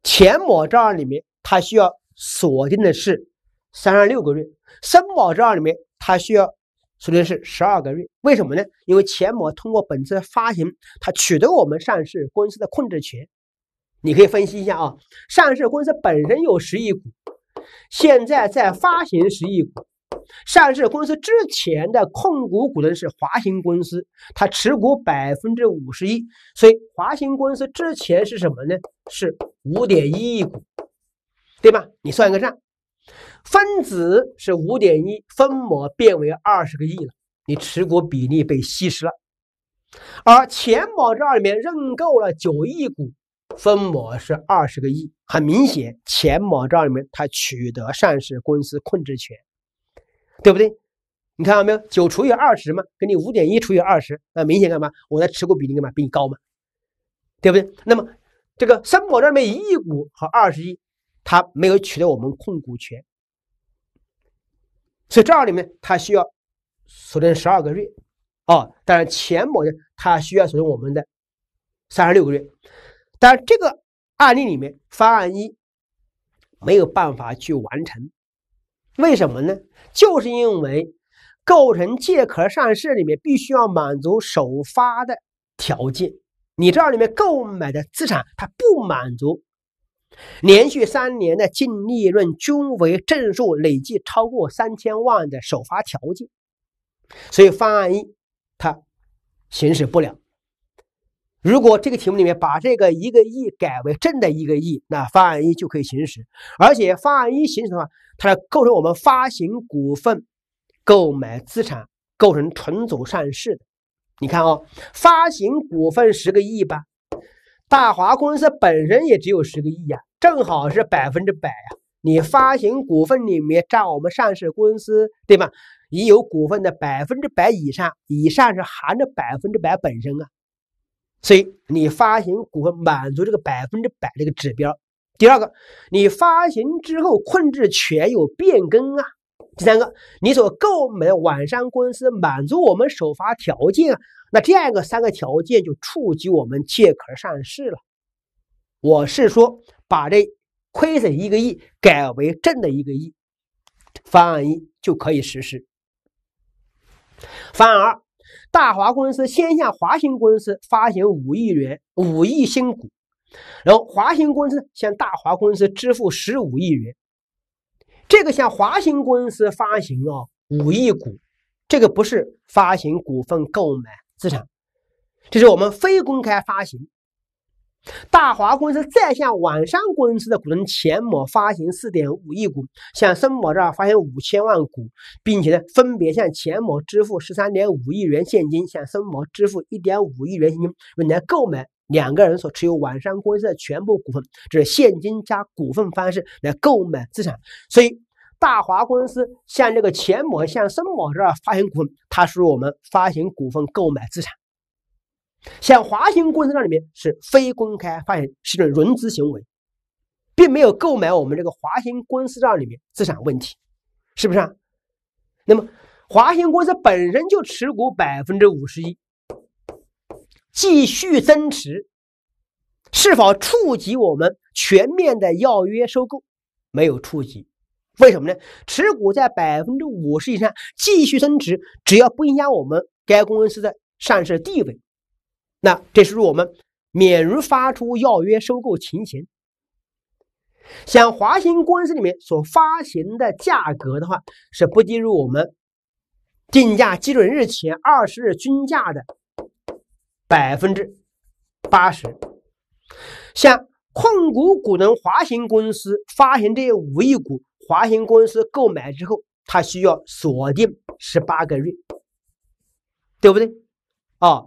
钱某账里面它需要锁定的是三十六个月。申某账里面，它需要锁定是十二个月，为什么呢？因为钱某通过本次发行，他取得我们上市公司的控制权。你可以分析一下啊，上市公司本身有十亿股，现在在发行十亿股。上市公司之前的控股股东是华兴公司，他持股百分之五十一，所以华兴公司之前是什么呢？是五点一亿股，对吧？你算个账。分子是五点一，分母变为二十个亿了，你持股比例被稀释了。而钱某账里面认购了九亿股，分母是二十个亿，很明显，钱某账里面他取得上市公司控制权，对不对？你看到没有？九除以二十嘛，跟你五点一除以二十，那明显干嘛？我的持股比例干嘛？比你高嘛，对不对？那么这个申某这里面一亿股和二十亿，他没有取得我们控股权。所以这里面它需要锁定十二个月，哦，但是钱某呢，它需要锁定我们的三十六个月。但这个案例里面，方案一没有办法去完成，为什么呢？就是因为构成借壳上市里面必须要满足首发的条件，你这里面购买的资产它不满足。连续三年的净利润均为正数，累计超过三千万的首发条件，所以方案一它行使不了。如果这个题目里面把这个一个亿改为正的一个亿，那方案一就可以行使。而且方案一行使的话，它构成我们发行股份购买资产，构成纯走上市的。你看啊，发行股份十个亿吧。大华公司本身也只有十个亿呀，正好是百分之百呀。你发行股份里面占我们上市公司，对吧？已有股份的百分之百以上，以上是含着百分之百本身啊。所以你发行股份满足这个百分之百这个指标。第二个，你发行之后控制权有变更啊。第三个，你所购买的皖商公司满足我们首发条件啊。那这样一个三个条件就触及我们借壳上市了。我是说，把这亏损一个亿改为正的一个亿，方案一就可以实施。方案二，大华公司先向华兴公司发行五亿元五亿新股，然后华兴公司向大华公司支付十五亿元。这个向华兴公司发行啊五亿股，这个不是发行股份购买。资产，这是我们非公开发行。大华公司再向皖商公司的股东钱某发行四点五亿股，向孙某这儿发行五千万股，并且呢，分别向钱某支付十三点五亿元现金，向孙某支付一点五亿元现金，用来购买两个人所持有皖商公司的全部股份，这是现金加股份方式来购买资产。所以，大华公司向这个钱某向孙某这儿发行股份，它是我们发行股份购买资产。像华兴公司那里面是非公开发行，是一种融资行为，并没有购买我们这个华兴公司账里面资产问题，是不是啊？那么华兴公司本身就持股百分之五十一，继续增持，是否触及我们全面的要约收购？没有触及，为什么呢？持股在百分之五十以上继续增持，只要不影响我们该公司的上市地位。那这是我们免于发出要约收购情形。像华兴公司里面所发行的价格的话，是不低于我们定价基准日前二十日均价的百分之八十。像控股股东华兴公司发行这五亿股，华兴公司购买之后，它需要锁定十八个月，对不对？啊。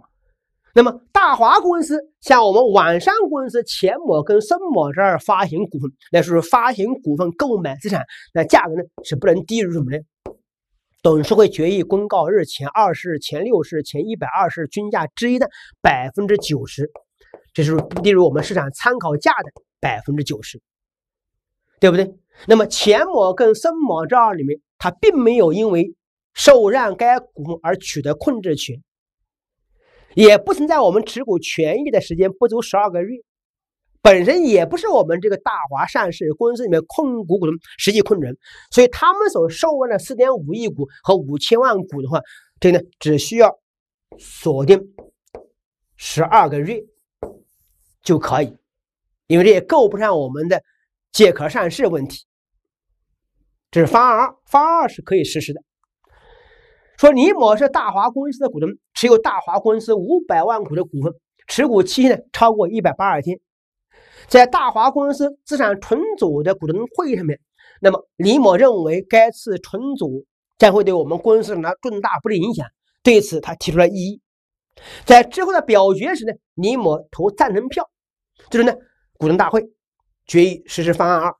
那么，大华公司向我们皖商公司钱某跟孙某这儿发行股份，那是发行股份购买资产，那价格呢是不能低于什么呢？董事会决议公告日前二十日、前六十日、前一百二十日均价之一的百分之九十，这是不低于我们市场参考价的百分之九十，对不对？那么钱某跟孙某这儿里面，他并没有因为受让该股份而取得控制权。也不存在我们持股权益的时间不足十二个月，本身也不是我们这个大华上市公司里面控股股东实际控制人，所以他们所受让的四点五亿股和五千万股的话，这呢只需要锁定十二个月就可以，因为这也够不上我们的借壳上市问题。这是方案二，方案二是可以实施的。说李某是大华公司的股东，持有大华公司五百万股的股份，持股期限呢超过一百八十天。在大华公司资产重组的股东会议上面，那么李某认为该次重组将会对我们公司呢重大不利影响，对此他提出了异议。在之后的表决时呢，李某投赞成票，就是呢股东大会决议实施方案二。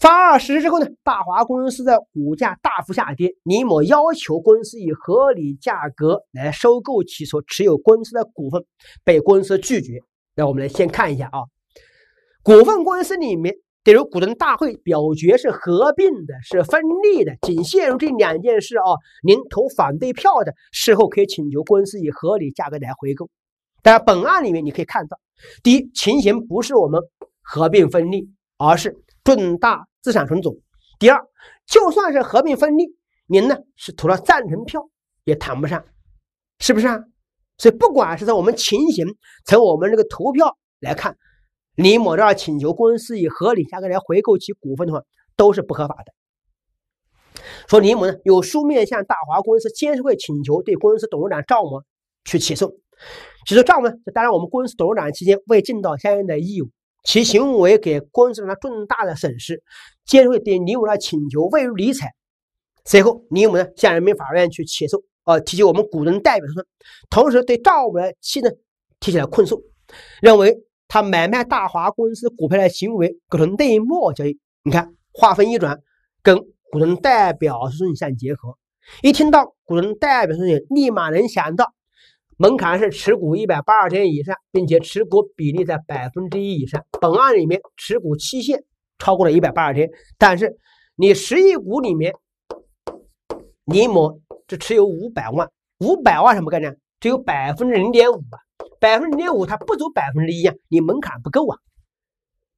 方案实施之后呢，大华公司的股价大幅下跌。李某要求公司以合理价格来收购其所持有公司的股份，被公司拒绝。那我们来先看一下啊，股份公司里面，比如股东大会表决是合并的，是分立的，仅限于这两件事啊。您投反对票的，事后可以请求公司以合理价格来回购。但本案里面你可以看到，第一情形不是我们合并分立，而是。重大资产重组。第二，就算是合并分立，您呢是投了赞成票，也谈不上，是不是啊？所以，不管是从我们情形，从我们这个投票来看，李某这儿请求公司以合理价格来回购其股份的话，都是不合法的。说李某呢有书面向大华公司监事会请求对公司董事长赵某去起诉，起诉赵某，当然我们公司董事长期间未尽到相应的义务。其行为给公司造成重大的损失，监事会对李某的请求未予理睬。随后，李某呢向人民法院去起诉，呃，提起我们股东代表诉讼，同时对赵某的妻呢提起了控诉，认为他买卖大华公司股票的行为构成内幕交易。你看，话锋一转，跟股东代表诉讼相结合。一听到股东代表诉讼，立马能想到。门槛是持股一百八十天以上，并且持股比例在百分之一以上。本案里面持股期限超过了一百八十天，但是你十亿股里面，李某只持有五百万，五百万什么概念？只有百分之零点五啊，百分之零点五它不足百分之一啊，你门槛不够啊，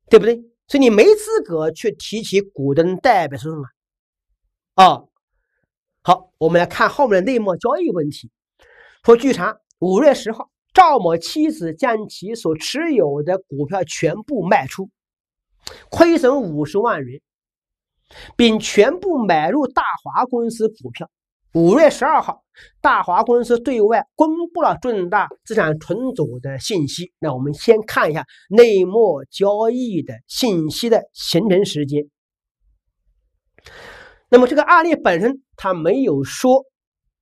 对不对？所以你没资格去提起股东代表诉讼啊。哦，好，我们来看后面的内幕交易问题。说据查。五月十号，赵某妻子将其所持有的股票全部卖出，亏损五十万元，并全部买入大华公司股票。五月十二号，大华公司对外公布了重大资产重组的信息。那我们先看一下内幕交易的信息的形成时间。那么这个案例本身它没有说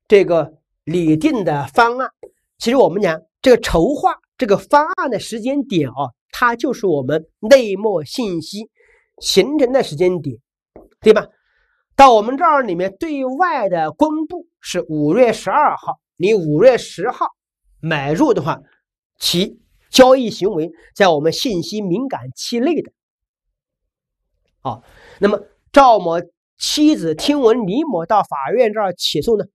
这个拟定的方案，其实我们讲这个筹划这个方案的时间点啊，它就是我们内幕信息形成的时间点，对吧？到我们这儿里面对外的公布是五月十二号，你五月十号买入的话，其交易行为在我们信息敏感期内的。好，那么赵某妻子听闻李某到法院这儿起诉呢，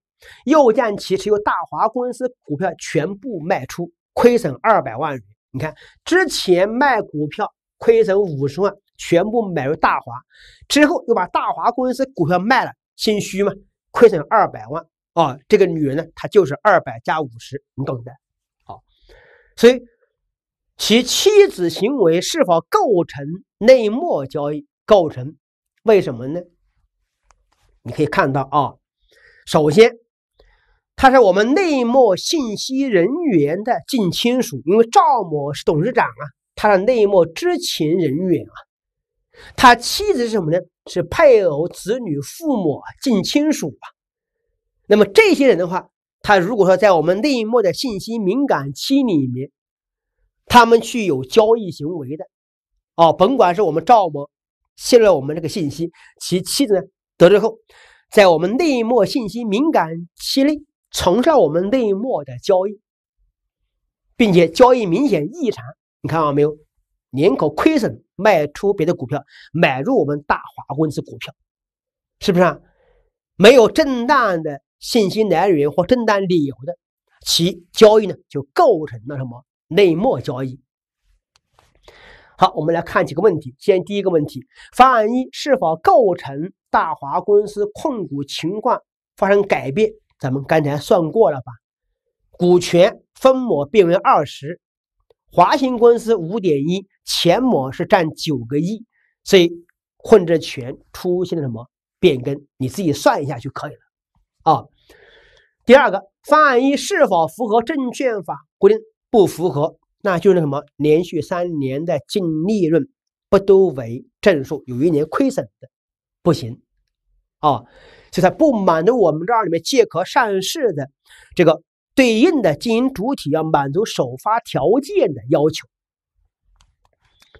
又将其持有大华公司股票全部卖出，亏损二百万元。你看之前卖股票亏损五十万。全部买入大华之后，又把大华公司股票卖了，心虚嘛，亏损二百万啊！这个女人呢，她就是二百加五十，你懂的。好，所以其妻子行为是否构成内幕交易？构成？为什么呢？你可以看到啊，首先，他是我们内幕信息人员的近亲属，因为赵某是董事长啊，他是内幕知情人员啊。他妻子是什么呢？是配偶、子女、父母、近亲属啊。那么这些人的话，他如果说在我们内幕的信息敏感期里面，他们去有交易行为的，哦，甭管是我们赵某泄露我们这个信息，其妻子呢得知后，在我们内幕信息敏感期内从事我们内幕的交易，并且交易明显异常，你看到没有？年口亏损，卖出别的股票，买入我们大华公司股票，是不是啊？没有正当的信息来源或正当理由的，其交易呢就构成了什么内幕交易？好，我们来看几个问题。先第一个问题，方案一是否构成大华公司控股情况发生改变？咱们刚才算过了吧？股权分母变为二十。华兴公司五点一，钱某是占九个亿，所以控制权出现了什么变更？你自己算一下就可以了啊。第二个方案一是否符合证券法规定？不符合，那就是什么？连续三年的净利润不都为正数，有一年亏损的不行啊。所以它不满足我们这儿里面借壳上市的这个。对应的经营主体要满足首发条件的要求。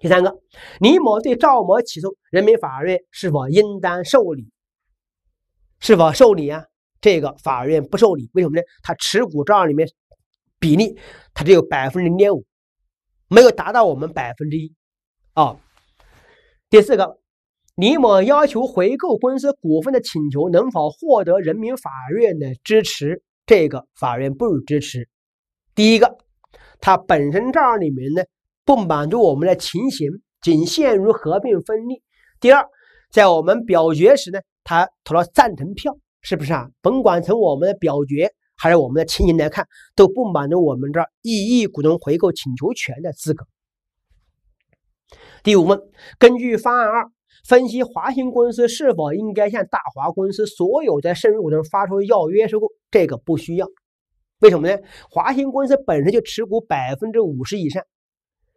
第三个，李某对赵某起诉，人民法院是否应当受理？是否受理啊？这个法院不受理，为什么呢？他持股账里面比例，他只有百分之零点五，没有达到我们百分之一啊。第四个，李某要求回购公司股份的请求能否获得人民法院的支持？这个法院不予支持。第一个，它本身这儿里面呢不满足我们的情形，仅限于合并分立。第二，在我们表决时呢，他投了赞成票，是不是啊？甭管从我们的表决还是我们的情形来看，都不满足我们这异议股东回购请求权的资格。第五问，根据方案二。分析华兴公司是否应该向大华公司所有的剩余股东发出要约收购？这个不需要，为什么呢？华兴公司本身就持股百分之五十以上，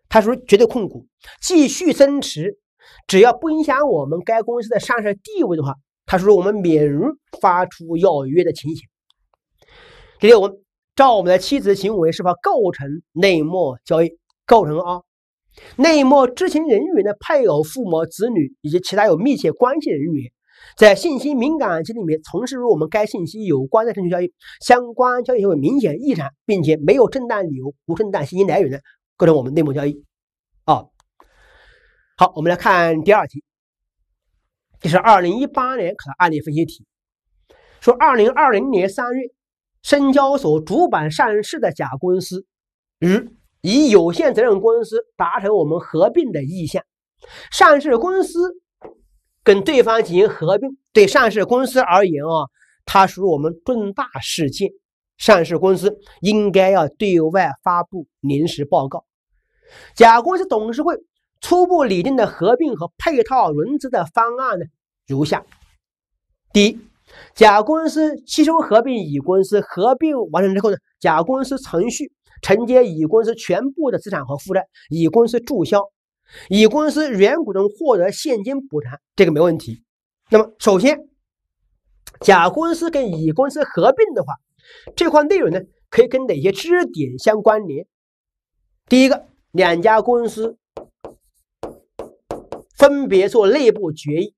它属于绝对控股，继续增持，只要不影响我们该公司的上市地位的话，它属于我们免于发出要约的情形。第六问，照我们的妻子行为是否构成内幕交易？构成啊。内幕知情人员的配偶、父母、子女以及其他有密切关系的人员，在信息敏感期里面从事与我们该信息有关的证券交易，相关交易行为明显异常，并且没有正当理由、无正当信息来源的，构成我们内幕交易。啊，好，我们来看第二题，这是二零一八年考的案例分析题，说二零二零年三月，深交所主板上市的甲公司与。以有限责任公司达成我们合并的意向，上市公司跟对方进行合并，对上市公司而言啊，它属于我们重大事件，上市公司应该要对外发布临时报告。甲公司董事会初步拟定的合并和配套融资的方案呢，如下：第一，甲公司吸收合并乙公司，合并完成之后呢，甲公司程序承接乙公司全部的资产和负债，乙公司注销，乙公司原股东获得现金补偿，这个没问题。那么，首先，甲公司跟乙公司合并的话，这块内容呢，可以跟哪些知识点相关联？第一个，两家公司分别做内部决议。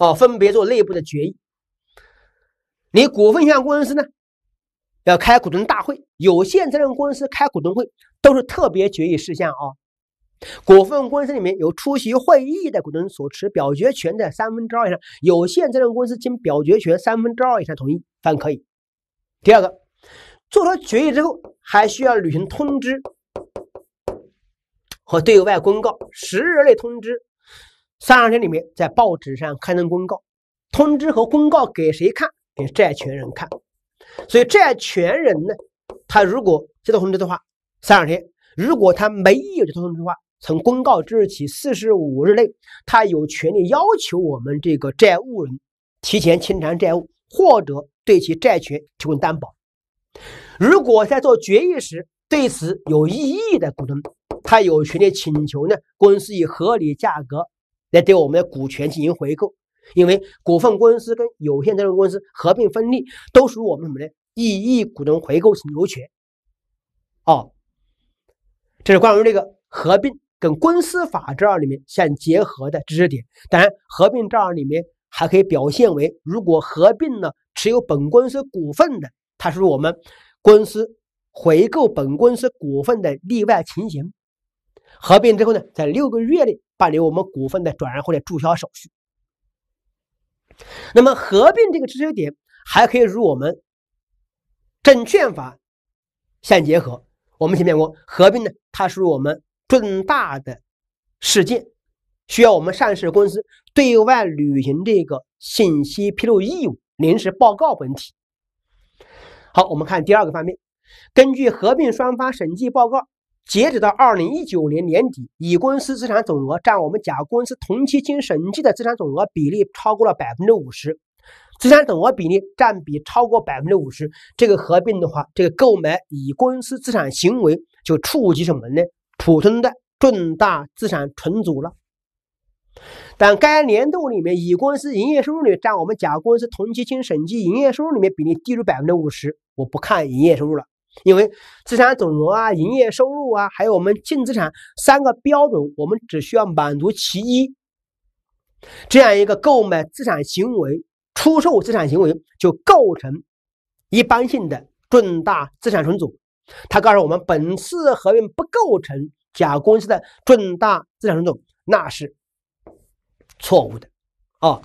哦，分别做内部的决议。你股份有限公司呢，要开股东大会；有限责任公司开股东会，都是特别决议事项啊。股份公司里面有出席会议的股东所持表决权的三分之二以上，有限责任公司经表决权三分之二以上同意方可以。第二个，做出决议之后，还需要履行通知和对外公告，十日内通知。三十天里面，在报纸上刊登公告，通知和公告给谁看？给债权人看。所以债权人呢，他如果接到通知的话，三十天；如果他没有接到通知的话，从公告之日起四十五日内，他有权利要求我们这个债务人提前清偿债务，或者对其债权提供担保。如果在做决议时对此有异议的股东，他有权利请求呢，公司以合理价格。来对我们的股权进行回购，因为股份公司跟有限责任公司合并分立都属于我们什么呢？异议股东回购请求权。哦，这是关于这个合并跟公司法这儿里面相结合的知识点。当然，合并这儿里面还可以表现为，如果合并呢持有本公司股份的，它是我们公司回购本公司股份的例外情形。合并之后呢，在六个月内。办理我们股份的转让或者注销手续。那么合并这个知识点还可以与我们证券法相结合。我们前面讲过，合并呢，它是我们重大的事件，需要我们上市公司对外履行这个信息披露义务、临时报告本体。好，我们看第二个方面，根据合并双方审计报告。截止到二零一九年年底，乙公司资产总额占我们甲公司同期经审计的资产总额比例超过了百分之五十，资产总额比例占比超过百分之五十，这个合并的话，这个购买乙公司资产行为就触及什么呢？普通的重大资产重组了。但该年度里面，乙公司营业收入里占我们甲公司同期经审计营业收入里面比例低于百分之五十，我不看营业收入了。因为资产总额啊、营业收入啊，还有我们净资产三个标准，我们只需要满足其一，这样一个购买资产行为、出售资产行为就构成一般性的重大资产重组。他告诉我们，本次合并不构成甲公司的重大资产重组，那是错误的啊。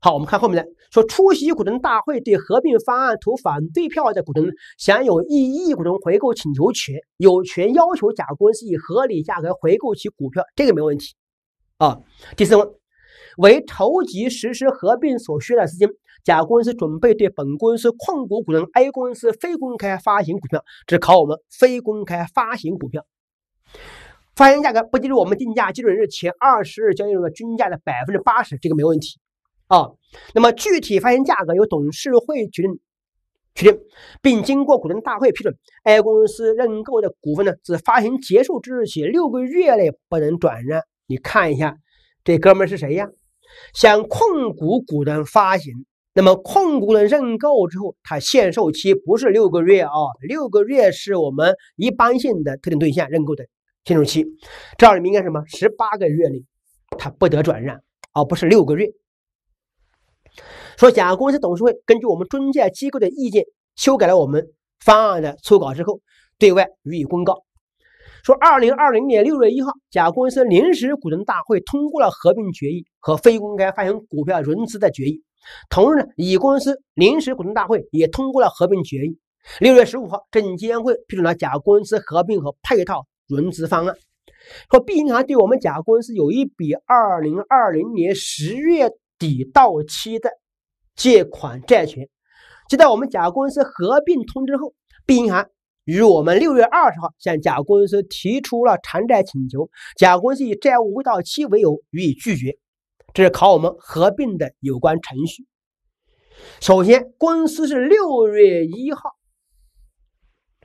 好，我们看后面的说，出席股东大会对合并方案投反对票的股东享有异议股东回购请求权，有权要求甲公司以合理价格回购其股票，这个没问题啊。第四问，为筹集实施合并所需的资金，甲公司准备对本公司控股股东 A 公司非公开发行股票，只考我们非公开发行股票，发行价格不低于我们定价基准日前二十日交易日的均价的百分之八十，这个没问题。啊，那么具体发行价格由董事会决定，确定，并经过股东大会批准。A 公司认购的股份呢，自发行结束之日起六个月内不能转让。你看一下，这哥们是谁呀？向控股股东发行，那么控股人认购之后，它限售期不是六个月啊，六个月是我们一般性的特定对象认购的限售期。这里面应该什么？十八个月内，它不得转让，而不是六个月。说甲公司董事会根据我们中介机构的意见，修改了我们方案的初稿之后，对外予以公告。说二零二零年六月一号，甲公司临时股东大会通过了合并决议和非公开发行股票融资的决议。同日呢，乙公司临时股东大会也通过了合并决议。六月十五号，证监会批准了甲公司合并和配套融资方案。说 B 银行对我们甲公司有一笔二零二零年十月底到期的。借款债权，就在我们甲公司合并通知后，币银行于我们六月二十号向甲公司提出了偿债请求，甲公司以债务未到期为由予以拒绝。这是考我们合并的有关程序首先，公司是六月一号，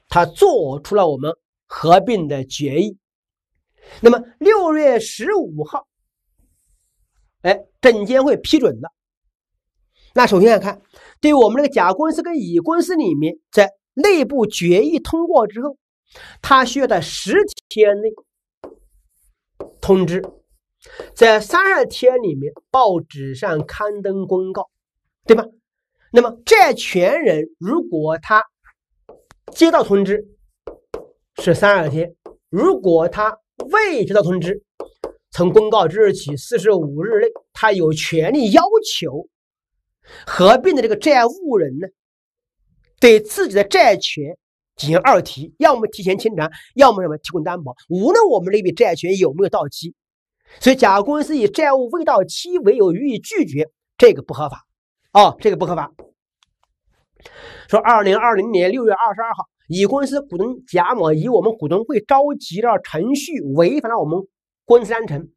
他做出了我们合并的决议。那么六月十五号，哎，证监会批准了。那首先来看，对于我们这个甲公司跟乙公司里面，在内部决议通过之后，他需要在十天内通知，在三十天里面报纸上刊登公告，对吧？那么债权人如果他接到通知是三十天，如果他未接到通知，从公告之日起四十五日内，他有权利要求合并的这个债务人呢，对自己的债权进行二提，要么提前清偿，要么什么提供担保。无论我们这笔债权有没有到期，所以甲公司以债务未到期为由予以拒绝，这个不合法。哦，这个不合法。说，二零二零年六月二十二号，乙公司股东甲某以我们股东会召集的程序违反了我们公司章程，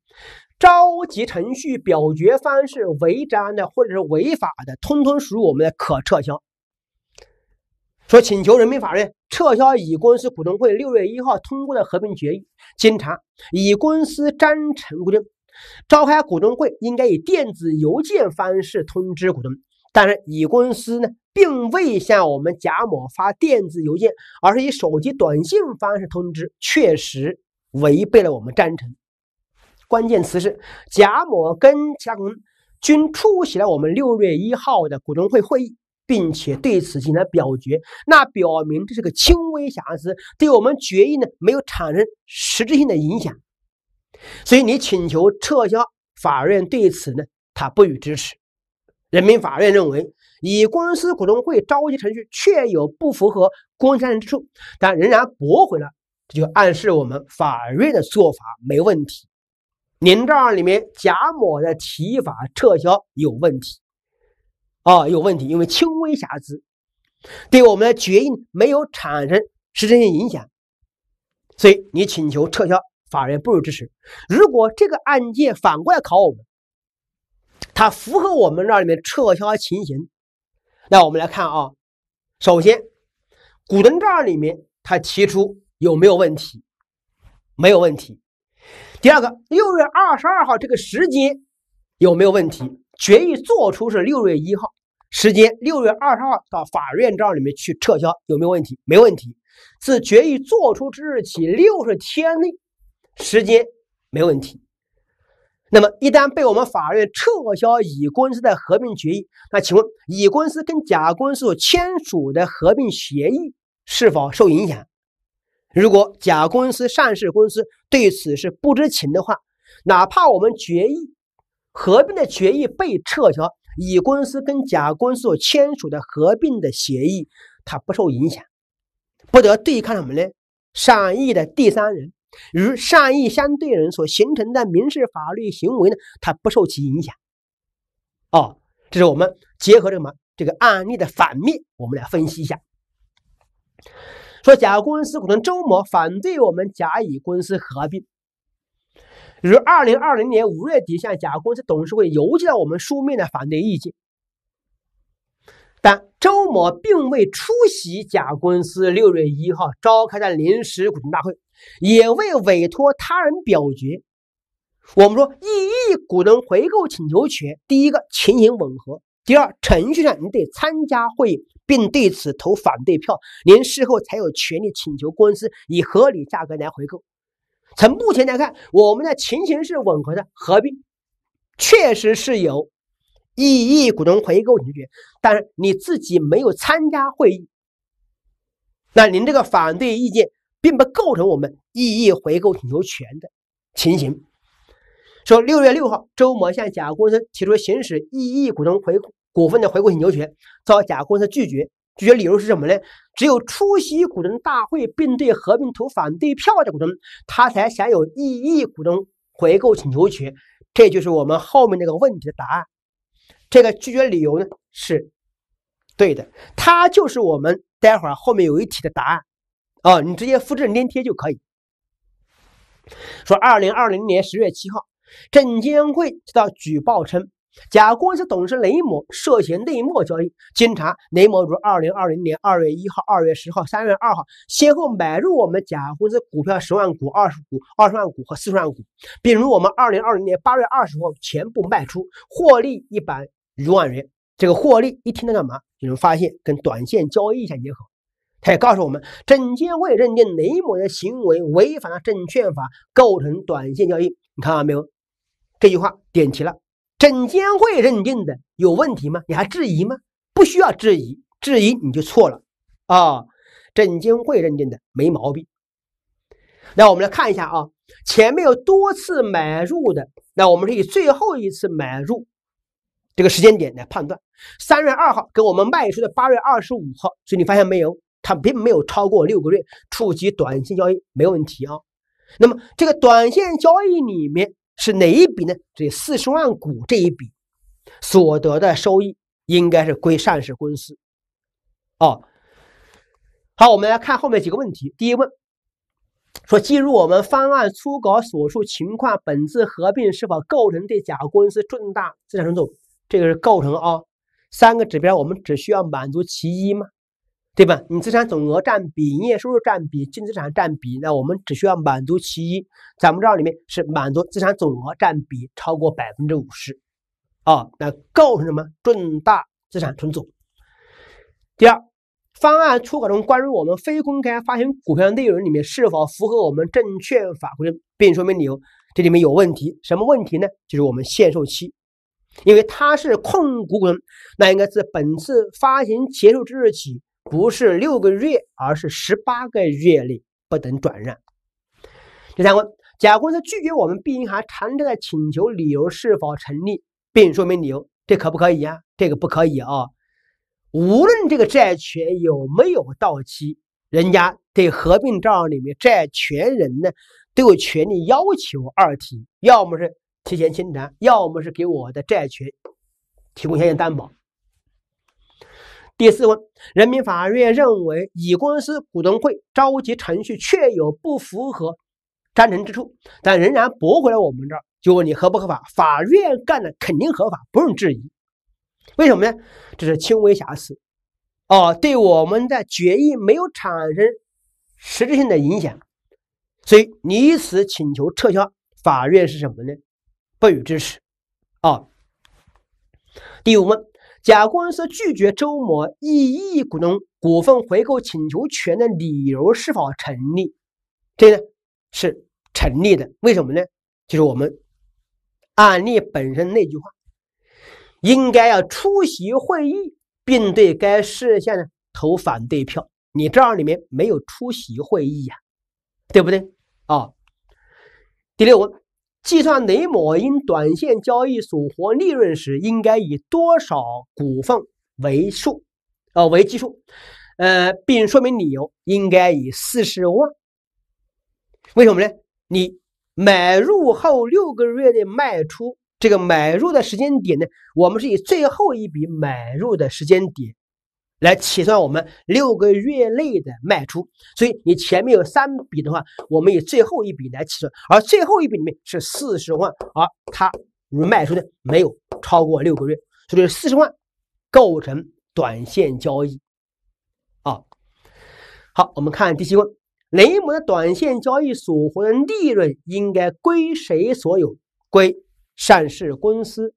召集程序表决方式违章的或者是违法的，通通属于我们的可撤销。说，请求人民法院撤销乙公司股东会六月一号通过的合并决议。经查，乙公司章程规定，召开股东会应该以电子邮件方式通知股东。但是乙公司呢，并未向我们贾某发电子邮件，而是以手机短信方式通知，确实违背了我们章程。关键词是贾某跟其他股东均出席了我们六月一号的股东会会议，并且对此进行了表决，那表明这是个轻微瑕疵，对我们决议呢没有产生实质性的影响。所以你请求撤销，法院对此呢他不予支持。人民法院认为，乙公司股东会召集程序确有不符合公司章程之处，但仍然驳回了，这就暗示我们法院的做法没问题。您这儿里面贾某的提法撤销有问题，啊，有问题，因为轻微瑕疵，对我们的决议没有产生实质性影响，所以你请求撤销，法院不予支持。如果这个案件反过来考我们。它符合我们那里面撤销情形，那我们来看啊，首先，股东账里面他提出有没有问题？没有问题。第二个，六月二十二号这个时间有没有问题？决议作出是六月一号，时间六月二十号到法院账里面去撤销有没有问题？没问题。自决议作出之日起六十天内，时间没问题。那么，一旦被我们法院撤销乙公司的合并决议，那请问乙公司跟甲公司签署的合并协议是否受影响？如果甲公司上市公司对此是不知情的话，哪怕我们决议合并的决议被撤销，乙公司跟甲公司所签署的合并的协议它不受影响，不得对抗什么呢？善意的第三人。与善意相对人所形成的民事法律行为呢，它不受其影响。哦，这是我们结合这么这个案例的反面，我们来分析一下。说甲公司股东周某反对我们甲乙公司合并，于二零二零年五月底向甲公司董事会邮寄了我们书面的反对意见。但周某并未出席甲公司六月一号召开的临时股东大会。也未委托他人表决。我们说异议股东回购请求权，第一个情形吻合，第二程序上你得参加会议并对此投反对票，您事后才有权利请求公司以合理价格来回购。从目前来看，我们的情形是吻合的，合并确实是有异议股东回购请求，但是你自己没有参加会议，那您这个反对意见。并不构成我们异议回购请求权的情形。说六月六号，周某向甲公司提出行使异议股东回股份的回购请求权，遭甲公司拒绝。拒绝理由是什么呢？只有出席股东大会并对合并投反对票的股东，他才享有异议股东回购请求权。这就是我们后面那个问题的答案。这个拒绝理由呢是对的，它就是我们待会儿后面有一题的答案。哦，你直接复制粘贴就可以。说，二零二零年十月七号，证监会接到举报称，甲公司董事雷某涉嫌内幕交易。经查，雷某于二零二零年二月一号、二月十号、三月二号先后买入我们甲公司股票十万股、二十股、二十万股和四十万股，并于我们二零二零年八月二十号全部卖出，获利一百余万元。这个获利一听到干嘛？你们发现跟短线交易相结合。他也告诉我们，证监会认定雷某的行为违反了证券法，构成短线交易。你看到没有？这句话点题了。证监会认定的有问题吗？你还质疑吗？不需要质疑，质疑你就错了啊！证监会认定的没毛病。那我们来看一下啊，前面有多次买入的，那我们是以最后一次买入这个时间点来判断。三月二号跟我们卖出的八月二十五号，所以你发现没有？它并没有超过六个月，触及短线交易没问题啊。那么这个短线交易里面是哪一笔呢？这四十万股这一笔所得的收益应该是归上市公司。哦，好，我们来看后面几个问题。第一问说，计入我们方案初稿所述情况，本次合并是否构成对甲公司重大资产重组？这个是构成啊。三个指标，我们只需要满足其一吗？对吧？你资产总额占比、营业收入占比、净资产占比，那我们只需要满足其一。咱们这里面是满足资产总额占比超过百分之五十，啊，那构成什么重大资产重组？第二，方案初稿中关于我们非公开发行股票内容里面是否符合我们证券法规定，并说明理由？这里面有问题，什么问题呢？就是我们限售期，因为它是控股股东，那应该是本次发行结束之日起。不是六个月，而是十八个月内不等转让。第三问，甲公司拒绝我们 B 银行偿债的请求，理由是否成立，并说明理由？这可不可以呀？这个不可以啊！无论这个债权有没有到期，人家对合并账里面债权人呢都有权利要求二提，要么是提前清偿，要么是给我的债权提供相应担保。第四问，人民法院认为乙公司股东会召集程序确有不符合章程之处，但仍然驳回了我们这儿，就问你合不合法？法院干的肯定合法，不用质疑。为什么呢？这是轻微瑕疵，哦，对我们的决议没有产生实质性的影响，所以你此请求撤销，法院是什么呢？不予支持。啊，第五问。甲公司拒绝周某异议股东股份回购请求权的理由是否成立？这个是成立的。为什么呢？就是我们案例本身那句话，应该要出席会议，并对该事项呢投反对票。你这里面没有出席会议呀，对不对？啊，第六问。计算雷某因短线交易所获利润时，应该以多少股份为数？呃，为基数，呃，并说明理由，应该以四十万。为什么呢？你买入后六个月的卖出，这个买入的时间点呢？我们是以最后一笔买入的时间点。来起算我们六个月内的卖出，所以你前面有三笔的话，我们以最后一笔来起算，而最后一笔里面是四十万，而它卖出的没有超过六个月，所以四十万构成短线交易。啊，好，我们看第七问，雷某的短线交易所获的利润应该归谁所有？归上市公司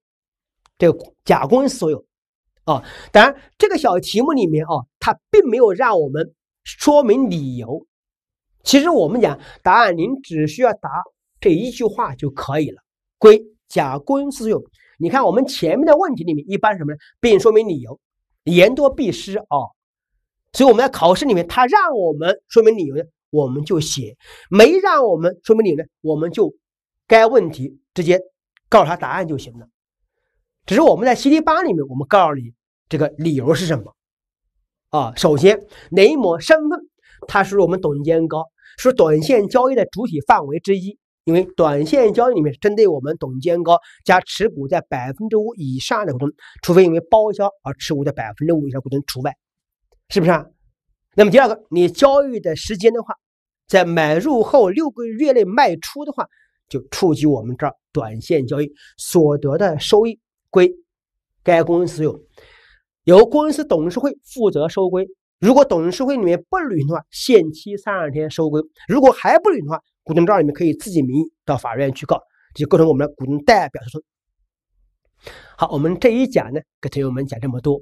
这个甲公司所有。啊，当然，这个小题目里面啊，它并没有让我们说明理由。其实我们讲答案，您只需要答这一句话就可以了。归甲公司用。你看我们前面的问题里面，一般什么呢？并说明理由，言多必失啊。所以我们在考试里面，他让我们说明理由呢，我们就写；没让我们说明理由呢，我们就该问题直接告诉他答案就行了。只是我们在 C D 八里面，我们告诉你这个理由是什么啊？首先，雷某身份，它是我们董监高，是短线交易的主体范围之一。因为短线交易里面针对我们董监高加持股在百分之五以上的股东，除非因为包销而持股在百分之五以上股东除外，是不是啊？那么第二个，你交易的时间的话，在买入后六个月内卖出的话，就触及我们这儿短线交易所得的收益。归该公司所有，由公司董事会负责收归。如果董事会里面不履行的话，限期三十天收归。如果还不履行的话，股东账里面可以自己名义到法院去告，就构成我们的股东代表诉讼。好，我们这一讲呢，给同学们讲这么多。